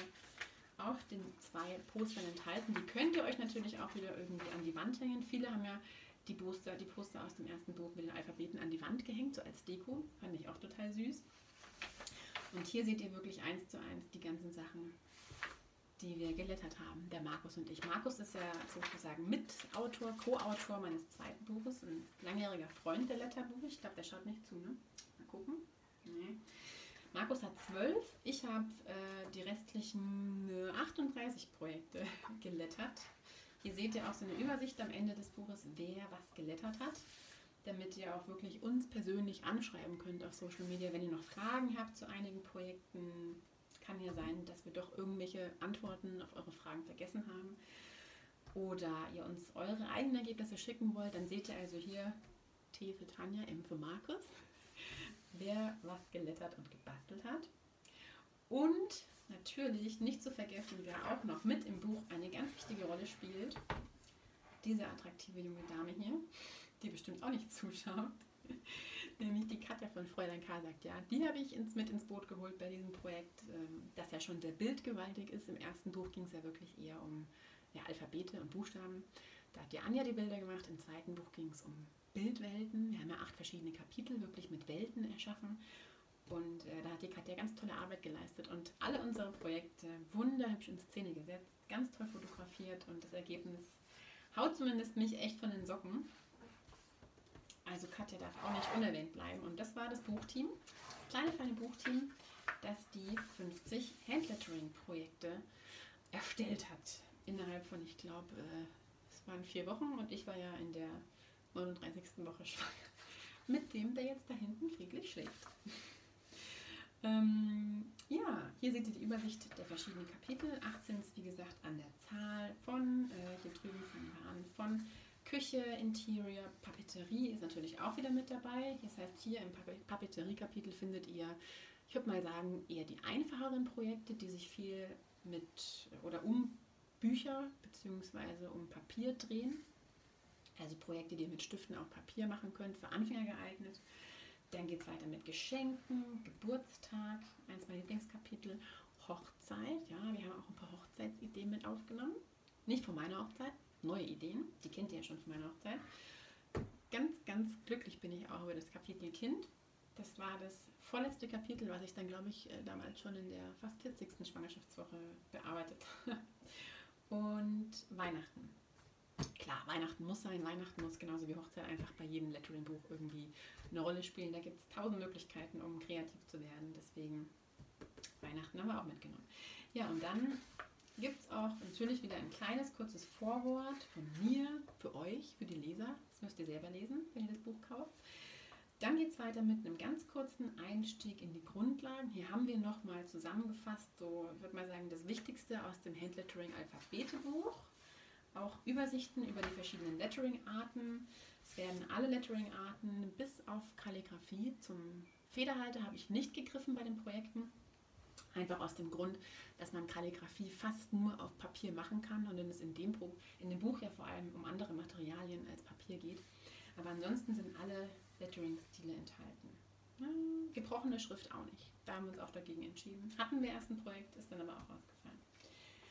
A: auf den zwei Postern enthalten. Die könnt ihr euch natürlich auch wieder irgendwie an die Wand hängen. Viele haben ja die Poster, die Poster aus dem ersten Buch mit den Alphabeten an die Wand gehängt, so als Deko. Fand ich auch total süß. Und hier seht ihr wirklich eins zu eins die ganzen Sachen, die wir gelettert haben, der Markus und ich. Markus ist ja sozusagen Mitautor, Co-Autor meines zweiten Buches, ein langjähriger Freund der Letterbuch. Ich glaube, der schaut nicht zu, ne? Mal gucken. Nee. Markus hat zwölf, ich habe äh, die restlichen äh, 38 Projekte gelettert. Hier seht ihr auch so eine Übersicht am Ende des Buches, wer was gelettert hat damit ihr auch wirklich uns persönlich anschreiben könnt auf Social Media, wenn ihr noch Fragen habt zu einigen Projekten. Kann ja sein, dass wir doch irgendwelche Antworten auf eure Fragen vergessen haben oder ihr uns eure eigenen Ergebnisse schicken wollt, dann seht ihr also hier T für Tanja, M für Markus, wer was gelettert und gebastelt hat. Und natürlich nicht zu vergessen, wer auch noch mit im Buch eine ganz wichtige Rolle spielt, diese attraktive junge Dame hier die bestimmt auch nicht zuschaut. Nämlich die Katja von Fräulein K. sagt, ja, die habe ich ins, mit ins Boot geholt bei diesem Projekt, ähm, das ja schon sehr bildgewaltig ist. Im ersten Buch ging es ja wirklich eher um ja, Alphabete und Buchstaben. Da hat die Anja die Bilder gemacht. Im zweiten Buch ging es um Bildwelten. Wir haben ja acht verschiedene Kapitel wirklich mit Welten erschaffen. Und äh, da hat die Katja ganz tolle Arbeit geleistet und alle unsere Projekte wunderhübsch in Szene gesetzt, ganz toll fotografiert und das Ergebnis haut zumindest mich echt von den Socken. Also Katja darf auch nicht unerwähnt bleiben. Und das war das Buchteam, das kleine feine Buchteam, das die 50 Handlettering-Projekte erstellt hat. Innerhalb von, ich glaube, äh, es waren vier Wochen und ich war ja in der 39. Woche schwanger. Mit dem, der jetzt da hinten friedlich schläft. ähm, ja, hier seht ihr die Übersicht der verschiedenen Kapitel. 18 ist wie gesagt an der Zahl von, äh, hier drüben fangen wir an, von Küche, Interior, Papeterie ist natürlich auch wieder mit dabei. Das heißt, hier im Papeterie-Kapitel findet ihr, ich würde mal sagen, eher die einfacheren Projekte, die sich viel mit oder um Bücher bzw. um Papier drehen. Also Projekte, die ihr mit Stiften auf Papier machen könnt, für Anfänger geeignet. Dann geht es weiter mit Geschenken, Geburtstag, eins meiner Lieblingskapitel, Hochzeit. Ja, wir haben auch ein paar Hochzeitsideen mit aufgenommen. Nicht von meiner Hochzeit, neue Ideen. Die kennt ihr ja schon von meiner Hochzeit. Ganz, ganz glücklich bin ich auch über das Kapitel Kind. Das war das vorletzte Kapitel, was ich dann, glaube ich, äh, damals schon in der fast 40. Schwangerschaftswoche bearbeitet habe. Und Weihnachten. Klar, Weihnachten muss sein. Weihnachten muss genauso wie Hochzeit einfach bei jedem Lettering-Buch irgendwie eine Rolle spielen. Da gibt es tausend Möglichkeiten, um kreativ zu werden. Deswegen Weihnachten haben wir auch mitgenommen. Ja, und dann gibt es auch natürlich wieder ein kleines, kurzes Vorwort von mir, für euch, für die Leser. Das müsst ihr selber lesen, wenn ihr das Buch kauft. Dann geht es weiter mit einem ganz kurzen Einstieg in die Grundlagen. Hier haben wir nochmal zusammengefasst, so ich würde mal sagen, das Wichtigste aus dem Handlettering-Alphabetebuch. Auch Übersichten über die verschiedenen Lettering-Arten. Es werden alle Lettering-Arten bis auf Kalligrafie zum Federhalter habe ich nicht gegriffen bei den Projekten. Einfach aus dem Grund, dass man Kalligrafie fast nur auf Papier machen kann und es in dem, Buch, in dem Buch ja vor allem um andere Materialien als Papier geht. Aber ansonsten sind alle Lettering-Stile enthalten. Hm, gebrochene Schrift auch nicht. Da haben wir uns auch dagegen entschieden. Hatten wir erst ein Projekt, ist dann aber auch rausgefallen.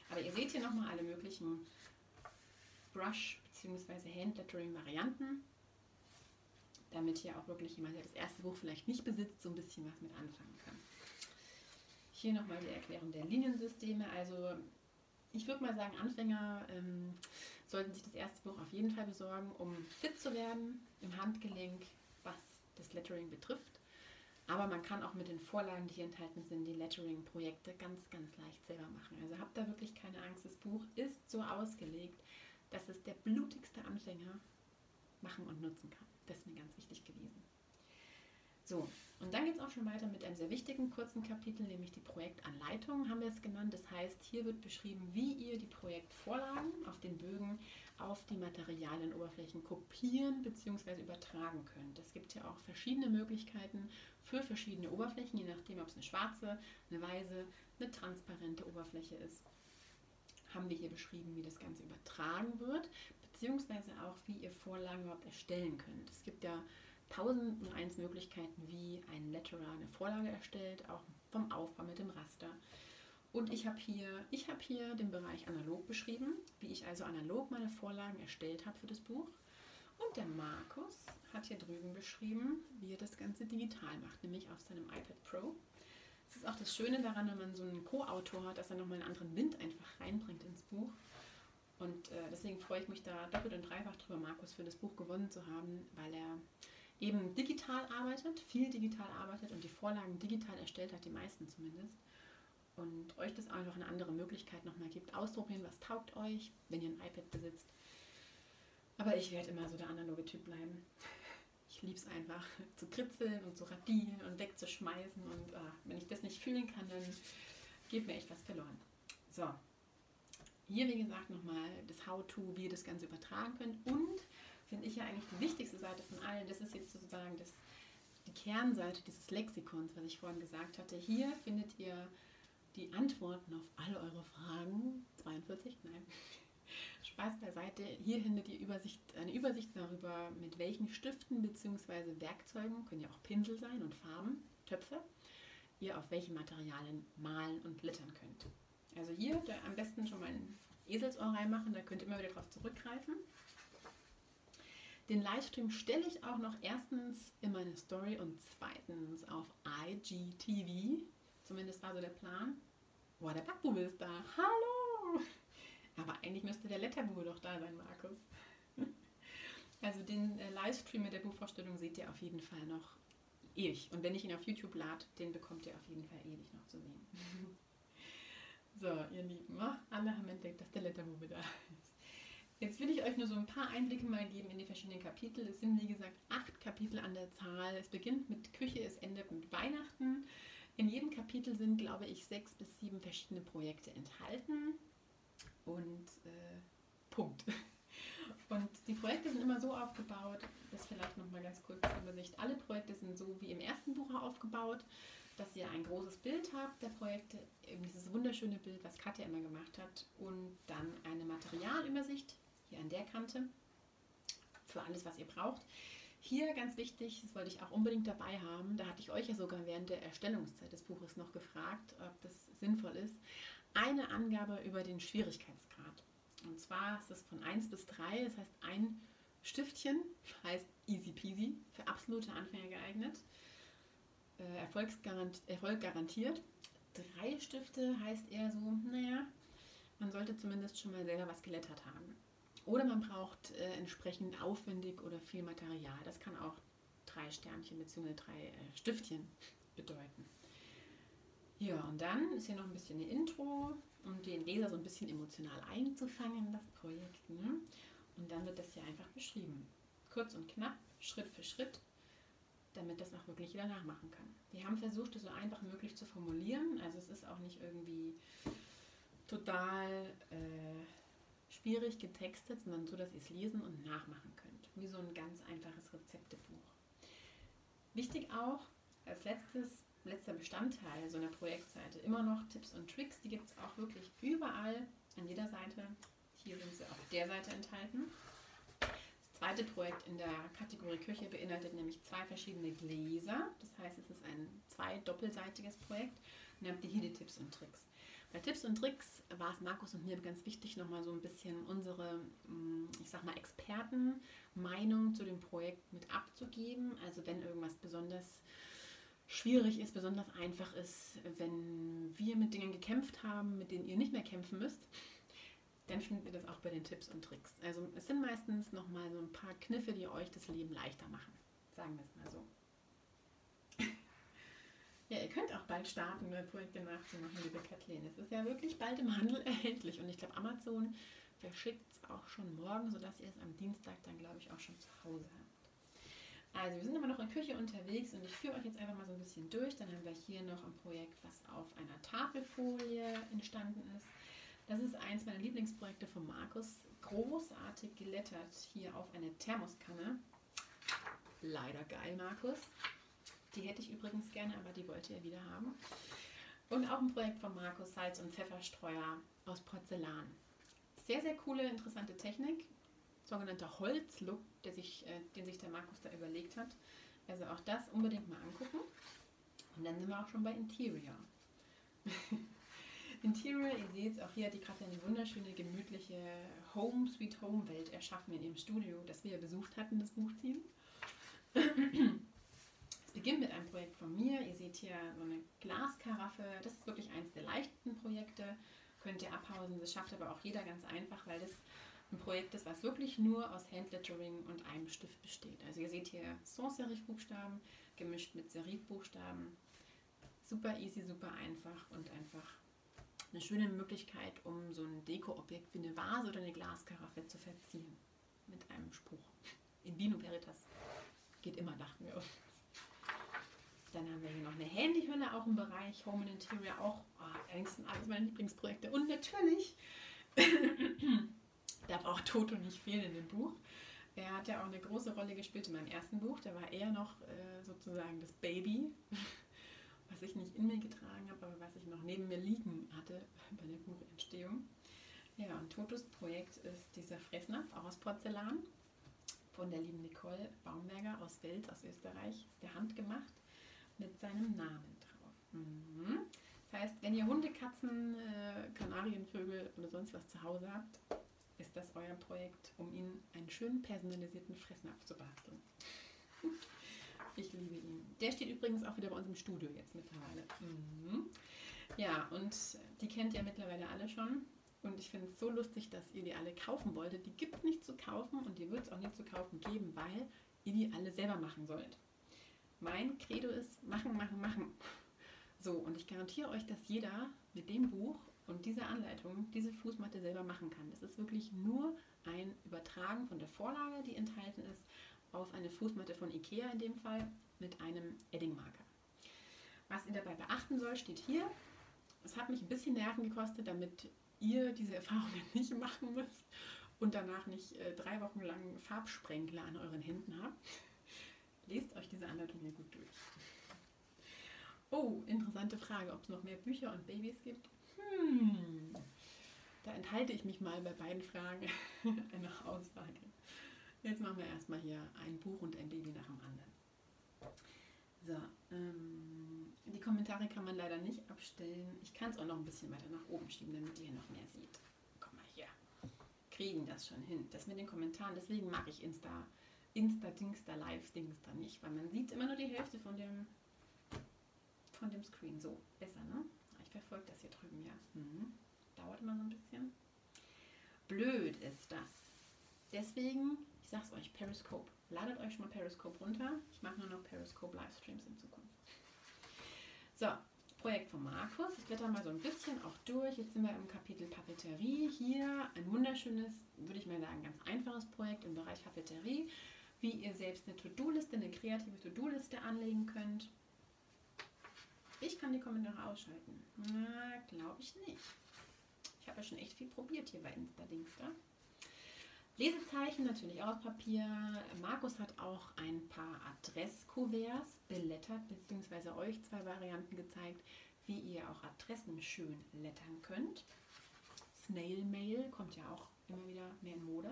A: Aber ihr seht hier nochmal alle möglichen Brush- bzw. Hand-Lettering-Varianten, damit hier auch wirklich jemand, der das erste Buch vielleicht nicht besitzt, so ein bisschen was mit anfangen kann. Hier nochmal die Erklärung der Liniensysteme. Also ich würde mal sagen, Anfänger ähm, sollten sich das erste Buch auf jeden Fall besorgen, um fit zu werden im Handgelenk, was das Lettering betrifft. Aber man kann auch mit den Vorlagen, die hier enthalten sind, die Lettering-Projekte ganz, ganz leicht selber machen. Also habt da wirklich keine Angst. Das Buch ist so ausgelegt, dass es der blutigste Anfänger machen und nutzen kann. Das ist mir ganz wichtig gewesen. So, und dann geht es auch schon weiter mit einem sehr wichtigen kurzen Kapitel, nämlich die Projektanleitung haben wir es genannt. Das heißt, hier wird beschrieben, wie ihr die Projektvorlagen auf den Bögen auf die Materialienoberflächen kopieren bzw. übertragen könnt. Es gibt ja auch verschiedene Möglichkeiten für verschiedene Oberflächen, je nachdem, ob es eine schwarze, eine weiße, eine transparente Oberfläche ist. Haben wir hier beschrieben, wie das Ganze übertragen wird, beziehungsweise auch, wie ihr Vorlagen überhaupt erstellen könnt. Es gibt ja tausend und eins Möglichkeiten, wie ein Letterer eine Vorlage erstellt, auch vom Aufbau mit dem Raster. Und ich habe hier, hab hier den Bereich analog beschrieben, wie ich also analog meine Vorlagen erstellt habe für das Buch. Und der Markus hat hier drüben beschrieben, wie er das Ganze digital macht, nämlich auf seinem iPad Pro. Das ist auch das Schöne daran, wenn man so einen Co-Autor hat, dass er nochmal einen anderen Wind einfach reinbringt ins Buch. Und äh, deswegen freue ich mich da doppelt und dreifach drüber, Markus für das Buch gewonnen zu haben, weil er eben digital arbeitet, viel digital arbeitet und die Vorlagen digital erstellt hat, die meisten zumindest. Und euch das einfach eine andere Möglichkeit nochmal gibt, ausprobieren, was taugt euch, wenn ihr ein iPad besitzt. Aber ich werde immer so der analoge Typ bleiben. Ich liebe es einfach zu kritzeln und zu radieren und wegzuschmeißen. Und ah, wenn ich das nicht fühlen kann, dann geht mir echt was verloren. So, hier wie gesagt nochmal das How-To, wie ihr das Ganze übertragen könnt. Und finde ich ja eigentlich die wichtigste Seite von allen. Das ist jetzt sozusagen das, die Kernseite dieses Lexikons, was ich vorhin gesagt hatte. Hier findet ihr die Antworten auf alle eure Fragen. 42? Nein. Spaß beiseite. Hier findet ihr Übersicht, eine Übersicht darüber, mit welchen Stiften bzw. Werkzeugen, können ja auch Pinsel sein und Farben, Töpfe, ihr auf welchen Materialien malen und littern könnt. Also hier am besten schon mal ein Eselsohr reinmachen, da könnt ihr immer wieder darauf zurückgreifen. Den Livestream stelle ich auch noch erstens in meine Story und zweitens auf IGTV. Zumindest war so der Plan. Boah, der Backbube ist da. Hallo! Aber eigentlich müsste der Letterbuch doch da sein, Markus. Also den äh, Livestream mit der Buchvorstellung seht ihr auf jeden Fall noch ewig. Und wenn ich ihn auf YouTube lade, den bekommt ihr auf jeden Fall ewig noch zu sehen. so, ihr Lieben, oh, alle haben entdeckt, dass der Letterbuch da ist. Jetzt will ich euch nur so ein paar Einblicke mal geben in die verschiedenen Kapitel. Es sind wie gesagt acht Kapitel an der Zahl. Es beginnt mit Küche, es endet mit Weihnachten. In jedem Kapitel sind, glaube ich, sechs bis sieben verschiedene Projekte enthalten. Und äh, Punkt. Und die Projekte sind immer so aufgebaut, das vielleicht nochmal ganz kurz zur Übersicht. Alle Projekte sind so wie im ersten Buch aufgebaut, dass ihr ein großes Bild habt der Projekte, eben dieses wunderschöne Bild, was Katja immer gemacht hat, und dann eine Materialübersicht hier an der Kante für alles, was ihr braucht. Hier ganz wichtig, das wollte ich auch unbedingt dabei haben, da hatte ich euch ja sogar während der Erstellungszeit des Buches noch gefragt, ob das sinnvoll ist, eine Angabe über den Schwierigkeitsgrad. Und zwar ist es von 1 bis 3, das heißt ein Stiftchen heißt easy peasy, für absolute Anfänger geeignet, äh, Erfolg garantiert. Drei Stifte heißt eher so, naja, man sollte zumindest schon mal selber was gelettert haben. Oder man braucht äh, entsprechend aufwendig oder viel Material. Das kann auch drei Sternchen bzw. drei äh, Stiftchen bedeuten. Ja, und dann ist hier noch ein bisschen eine Intro, um den Leser so ein bisschen emotional einzufangen, das Projekt. Ne? Und dann wird das hier einfach beschrieben. Kurz und knapp, Schritt für Schritt, damit das auch wirklich jeder nachmachen kann. Wir haben versucht, es so einfach möglich zu formulieren. Also es ist auch nicht irgendwie total äh, schwierig getextet, sondern so, dass ihr es lesen und nachmachen könnt. Wie so ein ganz einfaches Rezeptebuch. Wichtig auch, als letztes letzter Bestandteil so einer Projektseite immer noch Tipps und Tricks. Die gibt es auch wirklich überall an jeder Seite. Hier sind sie auf der Seite enthalten. Das zweite Projekt in der Kategorie Küche beinhaltet nämlich zwei verschiedene Gläser. Das heißt, es ist ein zwei doppelseitiges Projekt. Und dann habt ihr hier die Tipps und Tricks. Bei Tipps und Tricks war es Markus und mir ganz wichtig, nochmal so ein bisschen unsere, mm, ich sag mal, Expertenmeinung zu dem Projekt mit abzugeben. Also wenn irgendwas besonders schwierig ist, besonders einfach ist, wenn wir mit Dingen gekämpft haben, mit denen ihr nicht mehr kämpfen müsst, dann findet ihr das auch bei den Tipps und Tricks. Also es sind meistens nochmal so ein paar Kniffe, die euch das Leben leichter machen. Sagen wir es mal so. Ja, ihr könnt auch bald starten, Projekte nachzumachen, liebe Kathleen. Es ist ja wirklich bald im Handel erhältlich und ich glaube, Amazon verschickt es auch schon morgen, sodass ihr es am Dienstag dann, glaube ich, auch schon zu Hause habt. Also wir sind immer noch in Küche unterwegs und ich führe euch jetzt einfach mal so ein bisschen durch. Dann haben wir hier noch ein Projekt, was auf einer Tafelfolie entstanden ist. Das ist eins meiner Lieblingsprojekte von Markus. Großartig gelettert hier auf eine Thermoskanne. Leider geil, Markus. Die hätte ich übrigens gerne, aber die wollte er wieder haben. Und auch ein Projekt von Markus, Salz- und Pfefferstreuer aus Porzellan. Sehr, sehr coole, interessante Technik sogenannter Holzlook, der sich, äh, den sich der Markus da überlegt hat. Also auch das unbedingt mal angucken. Und dann sind wir auch schon bei Interior. Interior, ihr seht es, auch hier hat die gerade eine wunderschöne, gemütliche Home Sweet Home Welt erschaffen in ihrem Studio, das wir besucht hatten, das Buchteam. Es beginnt mit einem Projekt von mir. Ihr seht hier so eine Glaskaraffe. Das ist wirklich eines der leichten Projekte. Könnt ihr abhausen. Das schafft aber auch jeder ganz einfach, weil das ein Projekt ist, was wirklich nur aus Handlettering und einem Stift besteht. Also ihr seht hier Sans-Serif-Buchstaben gemischt mit Serif-Buchstaben. Super easy, super einfach und einfach eine schöne Möglichkeit, um so ein Deko-Objekt wie eine Vase oder eine Glaskaraffe zu verzieren. Mit einem Spruch. In Vino Veritas. Geht immer, dachten wir. Dann haben wir hier noch eine Handyhülle, auch im Bereich Home and Interior, auch oh, eigentlich sind alles meine Lieblingsprojekte. Und natürlich darf auch Toto nicht fehlen in dem Buch. Er hat ja auch eine große Rolle gespielt in meinem ersten Buch. Da war er noch äh, sozusagen das Baby, was ich nicht in mir getragen habe, aber was ich noch neben mir liegen hatte bei der Buchentstehung. Ja, und Totos Projekt ist dieser Fressnapf, auch aus Porzellan, von der lieben Nicole Baumberger aus Wels, aus Österreich. Der Hand gemacht mit seinem Namen drauf. Mhm. Das heißt, wenn ihr Hunde, Katzen, äh, Kanarienvögel oder sonst was zu Hause habt, ist das euer Projekt, um Ihnen einen schönen personalisierten Fressnapf zu basteln. Ich liebe ihn. Der steht übrigens auch wieder bei uns im Studio jetzt mittlerweile. Mhm. Ja, und die kennt ihr mittlerweile alle schon. Und ich finde es so lustig, dass ihr die alle kaufen wolltet. Die gibt es nicht zu kaufen und die wird es auch nicht zu kaufen geben, weil ihr die alle selber machen sollt. Mein Credo ist machen, machen, machen. So, und ich garantiere euch, dass jeder mit dem Buch und dieser Anleitung diese Fußmatte selber machen kann. Das ist wirklich nur ein Übertragen von der Vorlage, die enthalten ist, auf eine Fußmatte von Ikea in dem Fall mit einem Eddingmarker. Was ihr dabei beachten soll, steht hier. Es hat mich ein bisschen Nerven gekostet, damit ihr diese Erfahrungen nicht machen müsst und danach nicht äh, drei Wochen lang Farbsprenkler an euren Händen habt. Lest euch diese Anleitung hier gut durch. Oh, interessante Frage, ob es noch mehr Bücher und Babys gibt. Hm, da enthalte ich mich mal bei beiden Fragen einer Aussage. Jetzt machen wir erstmal hier ein Buch und ein Baby nach dem anderen. So, ähm, die Kommentare kann man leider nicht abstellen. Ich kann es auch noch ein bisschen weiter nach oben schieben, damit ihr noch mehr seht. Komm mal hier. Kriegen das schon hin. Das mit den Kommentaren, deswegen mag ich Insta, Insta-Dingster, Live-Dingster nicht, weil man sieht immer nur die Hälfte von dem, von dem Screen. So, besser, ne? Ich verfolge das hier drüben, ja. Mhm. Dauert immer so ein bisschen. Blöd ist das. Deswegen, ich sag's euch, Periscope. Ladet euch schon mal Periscope runter. Ich mache nur noch Periscope Livestreams in Zukunft. So, Projekt von Markus. Ich blätter mal so ein bisschen auch durch. Jetzt sind wir im Kapitel Papeterie. Hier ein wunderschönes, würde ich mal sagen, ganz einfaches Projekt im Bereich Papeterie, wie ihr selbst eine To-Do-Liste, eine kreative To-Do-Liste anlegen könnt. Ich kann die Kommentare ausschalten. Na, glaube ich nicht. Ich habe ja schon echt viel probiert hier bei Insta-Dingster. Lesezeichen natürlich aus Papier. Markus hat auch ein paar Adresskuverts belettert, beziehungsweise euch zwei Varianten gezeigt, wie ihr auch Adressen schön lettern könnt. Snail Mail kommt ja auch immer wieder mehr in Mode.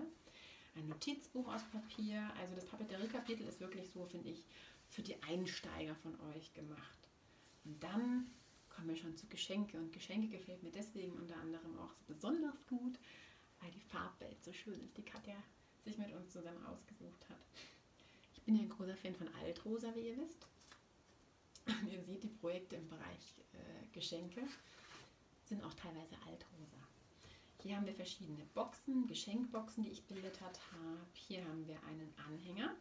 A: Ein Notizbuch aus Papier. Also das Papeterie-Kapitel ist wirklich so, finde ich, für die Einsteiger von euch gemacht. Und dann kommen wir schon zu Geschenke. Und Geschenke gefällt mir deswegen unter anderem auch so besonders gut, weil die Farbwelt so schön ist, die Katja sich mit uns zusammen ausgesucht hat. Ich bin ja ein großer Fan von Altrosa, wie ihr wisst. Und ihr seht, die Projekte im Bereich äh, Geschenke sind auch teilweise Altrosa. Hier haben wir verschiedene Boxen, Geschenkboxen, die ich bebildert habe. Hier haben wir einen Anhänger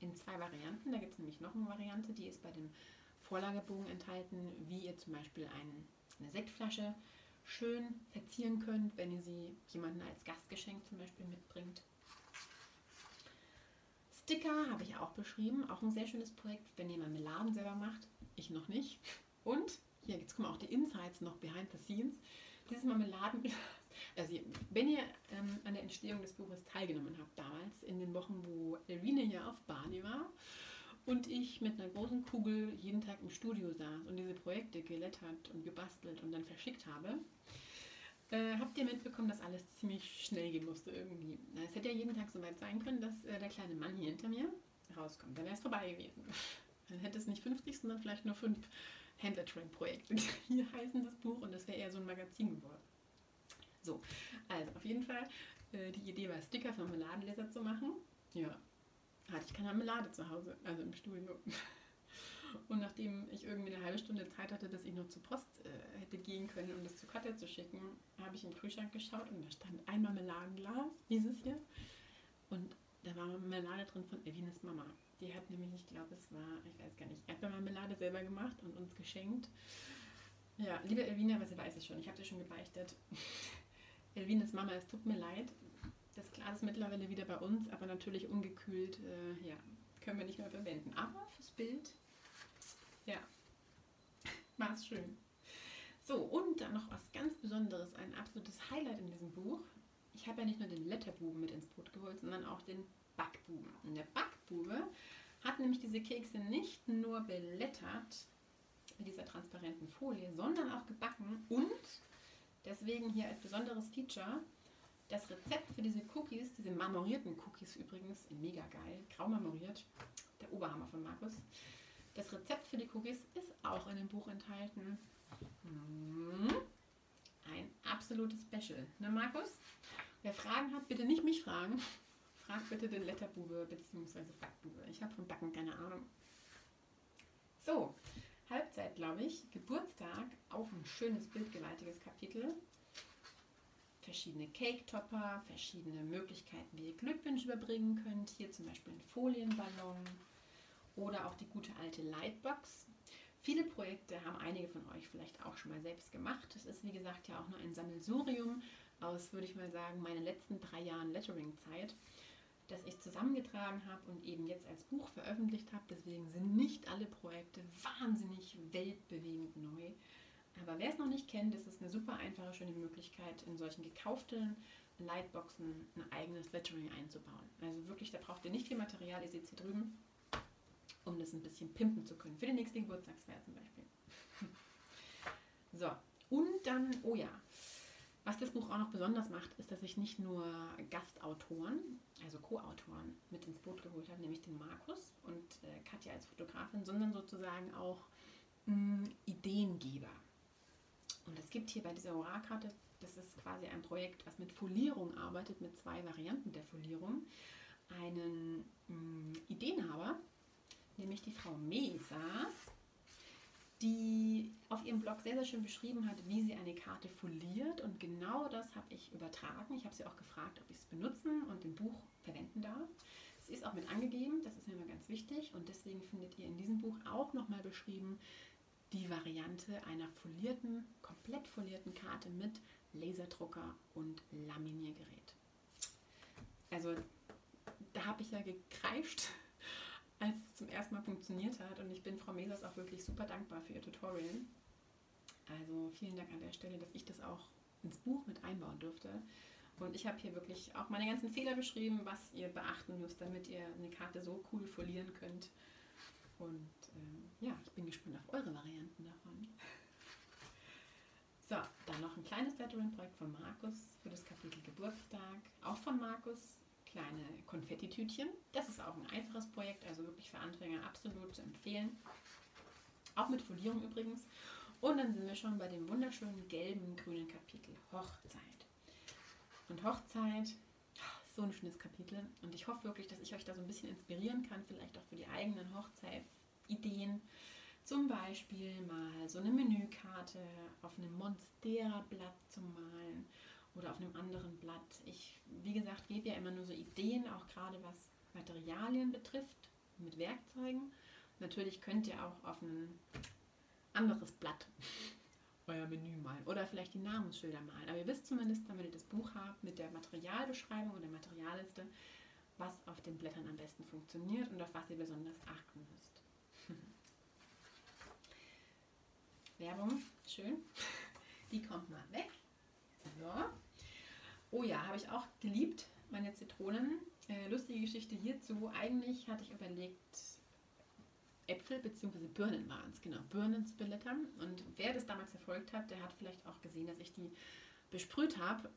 A: in zwei Varianten. Da gibt es nämlich noch eine Variante, die ist bei dem Vorlagebogen enthalten, wie ihr zum Beispiel ein, eine Sektflasche schön verzieren könnt, wenn ihr sie jemanden als Gastgeschenk zum Beispiel mitbringt. Sticker habe ich auch beschrieben, auch ein sehr schönes Projekt, wenn ihr Marmeladen selber macht. Ich noch nicht. Und hier jetzt kommen auch die Insights noch behind the scenes. Dieses Marmeladenglas, also wenn ihr ähm, an der Entstehung des Buches teilgenommen habt damals, in den Wochen, wo Irene ja auf Bali war und ich mit einer großen Kugel jeden Tag im Studio saß und diese Projekte gelettert und gebastelt und dann verschickt habe, äh, habt ihr mitbekommen, dass alles ziemlich schnell gehen musste irgendwie. Es hätte ja jeden Tag so weit sein können, dass äh, der kleine Mann hier hinter mir rauskommt. Dann wäre es vorbei gewesen. Dann hätte es nicht 50, sondern vielleicht nur fünf Händlertrain-Projekte hier heißen das Buch und das wäre eher so ein Magazin geworden. So, also auf jeden Fall, äh, die Idee war, Sticker für Marmeladenleser zu machen. Ja, hatte ich keine Marmelade zu Hause, also im Studio. Und nachdem ich irgendwie eine halbe Stunde Zeit hatte, dass ich noch zur Post äh, hätte gehen können, um das zu Katja zu schicken, habe ich im Kühlschrank geschaut und da stand ein Marmeladenglas, dieses hier. Und da war Marmelade drin von Evines Mama. Die hat nämlich, ich glaube, es war, ich weiß gar nicht, Erdbeermarmelade selber gemacht und uns geschenkt. Ja, liebe Elvina, aber sie weiß es schon, ich habe dir schon gebeichtet. Elvines Mama, es tut mir leid, das Glas ist mittlerweile wieder bei uns, aber natürlich ungekühlt, äh, ja, können wir nicht mehr verwenden. Aber fürs Bild, ja, war es schön. So, und dann noch was ganz Besonderes, ein absolutes Highlight in diesem Buch. Ich habe ja nicht nur den Letterbuben mit ins Boot geholt, sondern auch den Backbuben. Und der Backbube hat nämlich diese Kekse nicht nur belettert mit dieser transparenten Folie, sondern auch gebacken und deswegen hier als besonderes Feature das Rezept für diese Cookies, diese marmorierten Cookies übrigens, mega geil, grau marmoriert, der Oberhammer von Markus. Das Rezept für die Cookies ist auch in dem Buch enthalten. Hm. Ein absolutes Special, ne Markus? Wer Fragen hat, bitte nicht mich fragen. Frag bitte den Letterbube bzw. Backbube. Ich habe von Backen keine Ahnung. So, Halbzeit, glaube ich. Geburtstag, auch ein schönes bildgewaltiges Kapitel. verschiedene Cake-Topper, verschiedene Möglichkeiten, wie ihr Glückwünsche überbringen könnt. Hier zum Beispiel ein Folienballon oder auch die gute alte Lightbox. Viele Projekte haben einige von euch vielleicht auch schon mal selbst gemacht. Es ist wie gesagt ja auch nur ein Sammelsurium aus, würde ich mal sagen, meinen letzten drei Jahren Lettering-Zeit, das ich zusammengetragen habe und eben jetzt als Buch veröffentlicht habe. Deswegen sind nicht alle Projekte wahnsinnig weltbewegend neu. Aber wer es noch nicht kennt, ist es eine super einfache, schöne Möglichkeit, in solchen gekauften Lightboxen ein eigenes Lettering einzubauen. Also wirklich, da braucht ihr nicht viel Material, ihr seht es hier drüben, um das ein bisschen pimpen zu können. Für die nächste Geburtstagsfeier zum Beispiel. so, und dann, oh ja, was das Buch auch noch besonders macht, ist, dass ich nicht nur Gastautoren, also Co-Autoren, mit ins Boot geholt habe, nämlich den Markus und äh, Katja als Fotografin, sondern sozusagen auch mh, mm, Ideengeber. Und es gibt hier bei dieser Oralkarte, das ist quasi ein Projekt, was mit Folierung arbeitet, mit zwei Varianten der Folierung, einen mh, mm, Ideenhaber, nämlich die Frau Mesas, die auf ihrem Blog sehr, sehr schön beschrieben hat, wie sie eine Karte foliert. Und genau das habe ich übertragen. Ich habe sie auch gefragt, ob ich es benutzen und im Buch verwenden darf. Es ist auch mit angegeben, das ist mir immer ganz wichtig. Und deswegen findet ihr in diesem Buch auch nochmal beschrieben, die Variante einer folierten, komplett folierten Karte mit Laserdrucker und Laminiergerät. Also da habe ich ja gekreischt, als es zum ersten Mal funktioniert hat und ich bin Frau Mesers auch wirklich super dankbar für ihr Tutorial. Also vielen Dank an der Stelle, dass ich das auch ins Buch mit einbauen durfte. Und ich habe hier wirklich auch meine ganzen Fehler beschrieben, was ihr beachten müsst, damit ihr eine Karte so cool folieren könnt, und ähm, ja, ich bin gespannt auf eure Varianten davon. So, dann noch ein kleines Lettering-Projekt von Markus für das Kapitel Geburtstag. Auch von Markus kleine Konfettitütchen. Das ist auch ein einfaches Projekt, also wirklich für Anfänger absolut zu empfehlen. Auch mit Folierung übrigens. Und dann sind wir schon bei dem wunderschönen gelben, grünen Kapitel Hochzeit. Und Hochzeit, so ein schönes Kapitel. Und ich hoffe wirklich, dass ich euch da so ein bisschen inspirieren kann, vielleicht auch für die eigenen Hochzeitsideen. Zum Beispiel mal so eine Menükarte auf einem Monstera-Blatt zu malen oder auf einem anderen Blatt. Ich, wie gesagt, gebe ja immer nur so Ideen, auch gerade was Materialien betrifft, mit Werkzeugen. Natürlich könnt ihr auch auf ein anderes Blatt euer Menü malen oder vielleicht die Namensschilder malen. Aber ihr wisst zumindest, wenn ihr das Buch habt mit der Materialbeschreibung oder Materialliste, was auf den Blättern am besten funktioniert und auf was ihr besonders achten müsst. Werbung, schön. Die kommt mal weg. So. Oh ja, habe ich auch geliebt, meine Zitronen. Äh, lustige Geschichte hierzu. Eigentlich hatte ich überlegt, Äpfel bzw. Birnen waren es, genau, Birnen zu belettern. Und wer das damals verfolgt hat, der hat vielleicht auch gesehen, dass ich die besprüht habe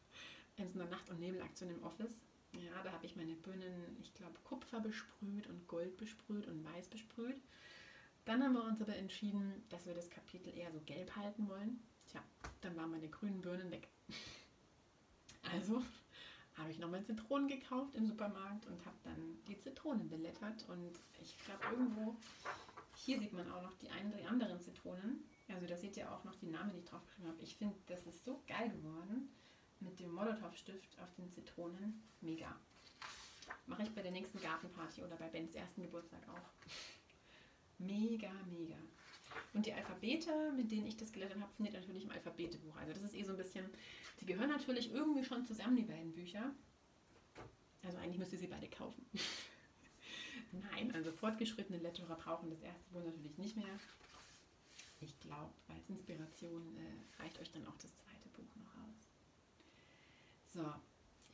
A: in so einer Nacht- und Nebelaktion im Office. Ja, da habe ich meine Birnen, ich glaube, Kupfer besprüht und Gold besprüht und Weiß besprüht. Dann haben wir uns aber entschieden, dass wir das Kapitel eher so gelb halten wollen. Tja, dann waren meine grünen Birnen weg. Also habe ich nochmal Zitronen gekauft im Supermarkt und habe dann die Zitronen belettert. Und ich glaube, irgendwo, hier sieht man auch noch die, ein, die anderen Zitronen. Also da seht ihr auch noch die Namen, die ich draufgeschrieben habe. Ich finde, das ist so geil geworden mit dem Molotow-Stift auf den Zitronen. Mega. Mache ich bei der nächsten Gartenparty oder bei Bens ersten Geburtstag auch. Mega, mega. Und die Alphabete, mit denen ich das gelernt habe, findet ihr natürlich im Alphabetebuch. Also das ist eh so ein bisschen, die gehören natürlich irgendwie schon zusammen, die beiden Bücher. Also eigentlich müsst ihr sie beide kaufen. Nein, also fortgeschrittene Letterer brauchen das erste Buch natürlich nicht mehr. Ich glaube, als Inspiration äh, reicht euch dann auch das zweite Buch noch aus. So,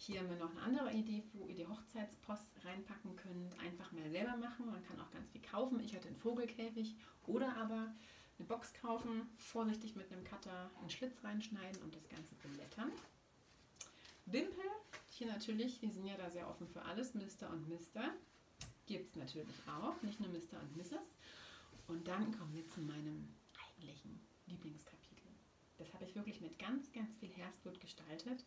A: hier haben wir noch eine andere Idee, wo ihr die Hochzeitspost reinpacken könnt. Einfach mal selber machen. Man kann auch ganz viel kaufen. Ich hatte einen Vogelkäfig oder aber eine Box kaufen, vorsichtig mit einem Cutter einen Schlitz reinschneiden und das Ganze belettern. Wimpel, hier natürlich, wir sind ja da sehr offen für alles, Mr. und Mr. Gibt es natürlich auch, nicht nur Mr. und Mrs. Und dann kommen wir zu meinem eigentlichen Lieblingskapitel. Das habe ich wirklich mit ganz, ganz viel Herzblut gestaltet.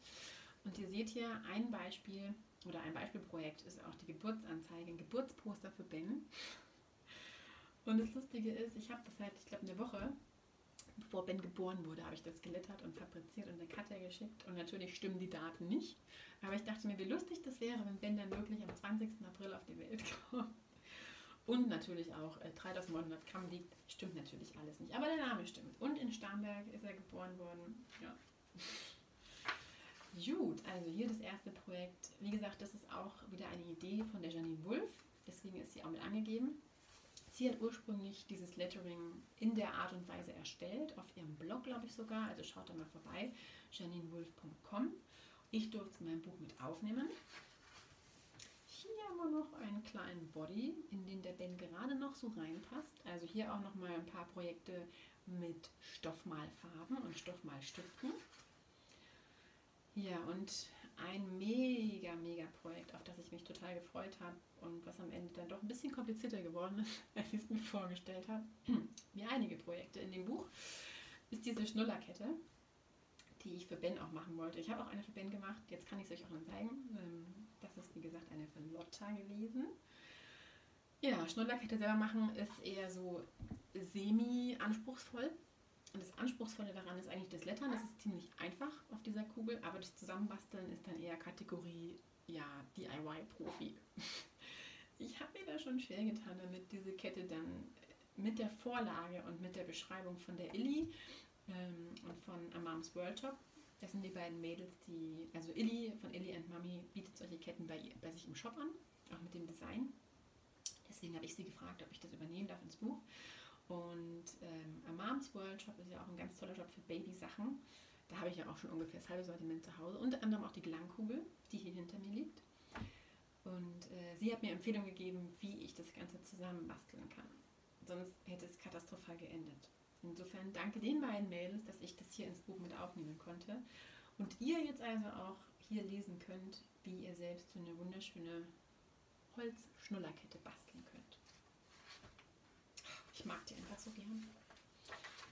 A: Und ihr seht hier ein Beispiel oder ein Beispielprojekt ist auch die Geburtsanzeige, ein Geburtsposter für Ben. Und das Lustige ist, ich habe das seit, ich glaube, eine Woche bevor Ben geboren wurde, habe ich das gelittert und fabriziert und eine Katja geschickt. Und natürlich stimmen die Daten nicht. Aber ich dachte mir, wie lustig das wäre, wenn Ben dann wirklich am 20. April auf die Welt kommt. Und natürlich auch äh, 3900 Gramm liegt, stimmt natürlich alles nicht. Aber der Name stimmt. Und in Starnberg ist er geboren worden. Ja. Gut, also hier das erste Projekt. Wie gesagt, das ist auch wieder eine Idee von der Janine Wolf. Deswegen ist sie auch mit angegeben. Sie hat ursprünglich dieses Lettering in der Art und Weise erstellt, auf ihrem Blog, glaube ich sogar. Also schaut da mal vorbei, janinewolf.com. Ich durfte es in meinem Buch mit aufnehmen. Hier haben wir noch einen kleinen Body, in den der Ben gerade noch so reinpasst. Also hier auch noch mal ein paar Projekte mit Stoffmalfarben und Stoffmalstiften. Ja, und ein mega, mega Projekt, auf das ich mich total gefreut habe und was am Ende dann doch ein bisschen komplizierter geworden ist, als ich es mir vorgestellt habe, wie einige Projekte in dem Buch, ist diese Schnullerkette, die ich für Ben auch machen wollte. Ich habe auch eine für Ben gemacht, jetzt kann ich es euch auch noch zeigen. Ähm, das ist wie gesagt eine für Lotta gewesen. Ja, Schnullerkette selber machen ist eher so semi-anspruchsvoll. Und das Anspruchsvolle daran ist eigentlich das Lettern. Das ist ziemlich einfach auf dieser Kugel, aber das Zusammenbasteln ist dann eher Kategorie, ja, DIY-Profi. Ich habe mir da schon schwer getan, damit diese Kette dann mit der Vorlage und mit der Beschreibung von der Illy ähm, und von Amams World Top. Das sind die beiden Mädels, die, also Illy von Illy and Mummy bietet solche Ketten bei, bei sich im Shop an, auch mit dem Design. Deswegen habe ich sie gefragt, ob ich das übernehmen darf ins Buch. Und ähm, A Mom's World Shop ist ja auch ein ganz toller Shop für Babysachen. Da habe ich ja auch schon ungefähr das halbe Sortiment zu Hause. Unter anderem auch die Gelangkugel, die hier hinter mir liegt. Und äh, sie hat mir Empfehlungen gegeben, wie ich das Ganze zusammenbasteln kann. Sonst hätte es katastrophal geendet. Insofern danke den beiden Mädels, dass ich das hier ins Buch mit aufnehmen konnte. Und ihr jetzt also auch hier lesen könnt, wie ihr selbst so eine wunderschöne Holzschnullerkette basteln könnt. Ich mag die einfach so gern.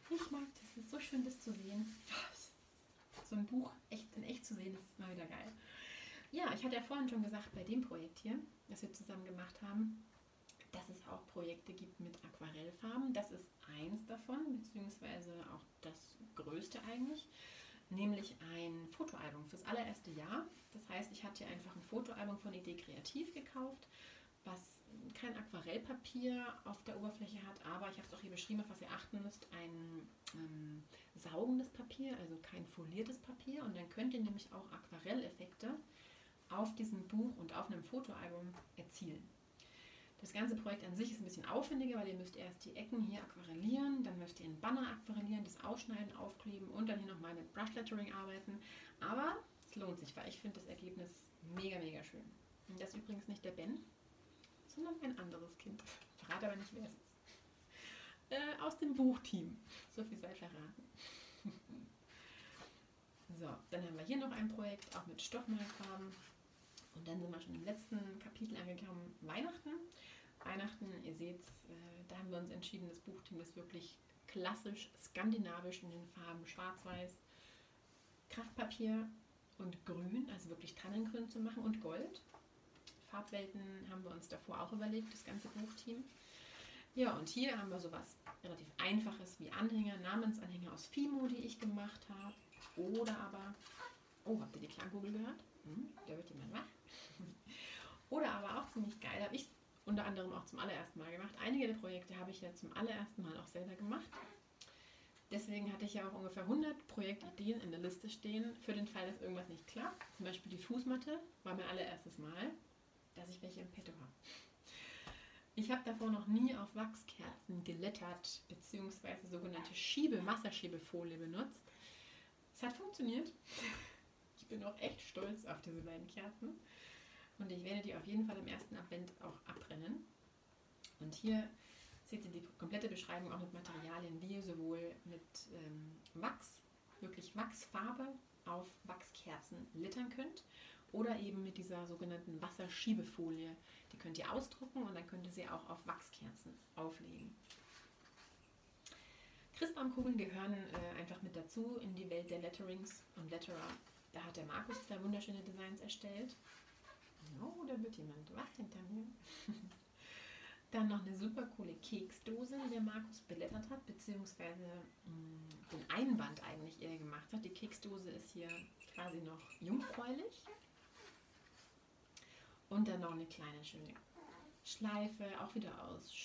A: Ich mag das. Es ist so schön, das zu sehen. So ein Buch echt in echt zu sehen, das ist mal wieder geil. Ja, ich hatte ja vorhin schon gesagt, bei dem Projekt hier, das wir zusammen gemacht haben, dass es auch Projekte gibt mit Aquarellfarben. Das ist eins davon, beziehungsweise auch das größte eigentlich, nämlich ein Fotoalbum fürs allererste Jahr. Das heißt, ich hatte hier einfach ein Fotoalbum von Idee Kreativ gekauft, was kein Aquarellpapier auf der Oberfläche hat, aber ich habe es auch hier beschrieben, auf was ihr achten müsst, ein ähm, saugendes Papier, also kein foliertes Papier. Und dann könnt ihr nämlich auch Aquarelleffekte auf diesem Buch und auf einem Fotoalbum erzielen. Das ganze Projekt an sich ist ein bisschen aufwendiger, weil ihr müsst erst die Ecken hier aquarellieren, dann müsst ihr einen Banner aquarellieren, das Ausschneiden, aufkleben und dann hier nochmal mit Brush Lettering arbeiten. Aber es lohnt sich, weil ich finde das Ergebnis mega, mega schön. Und das ist übrigens nicht der Ben, sondern ein anderes Kind. Ich verrate aber nicht, wer es ist. Äh, aus dem Buchteam. So viel sei verraten. so, dann haben wir hier noch ein Projekt, auch mit Stoffmalfarben. Und dann sind wir schon im letzten Kapitel angekommen, Weihnachten. Weihnachten, ihr seht, äh, da haben wir uns entschieden, das Buchteam ist wirklich klassisch skandinavisch in den Farben schwarz-weiß, Kraftpapier und grün, also wirklich Tannengrün zu machen und Gold. Farbwelten haben wir uns davor auch überlegt, das ganze Buchteam. Ja, und hier haben wir sowas relativ Einfaches wie Anhänger, Namensanhänger aus Fimo, die ich gemacht habe. Oder aber, oh, habt ihr die Klangkugel gehört? Hm, da wird jemand wach. Oder aber auch ziemlich geil, habe ich unter anderem auch zum allerersten Mal gemacht. Einige der Projekte habe ich ja zum allerersten Mal auch selber gemacht. Deswegen hatte ich ja auch ungefähr 100 Projektideen in der Liste stehen, für den Fall, dass irgendwas nicht klappt. Zum Beispiel die Fußmatte war mein allererstes Mal dass ich welche im Petto habe. Ich habe davor noch nie auf Wachskerzen gelettert bzw. sogenannte Schiebe, Wasserschiebefolie benutzt. Es hat funktioniert. Ich bin auch echt stolz auf diese beiden Kerzen. Und ich werde die auf jeden Fall im ersten Advent auch abbrennen. Und hier seht ihr die komplette Beschreibung auch mit Materialien, wie ihr sowohl mit ähm, Wachs, wirklich Wachsfarbe auf Wachskerzen littern könnt oder eben mit dieser sogenannten Wasserschiebefolie. Die könnt ihr ausdrucken und dann könnt ihr sie auch auf Wachskerzen auflegen. Christbaumkugeln gehören äh, einfach mit dazu in die Welt der Letterings und Letterer. Da hat der Markus zwei wunderschöne Designs erstellt. Oh, da wird jemand wach hinter mir.
B: Dann noch eine super coole Keksdose, die der Markus belettert hat, beziehungsweise mh, den Einband eigentlich eher gemacht hat. Die Keksdose ist hier quasi noch jungfräulich. Und dann noch eine kleine schöne Schleife, auch wieder aus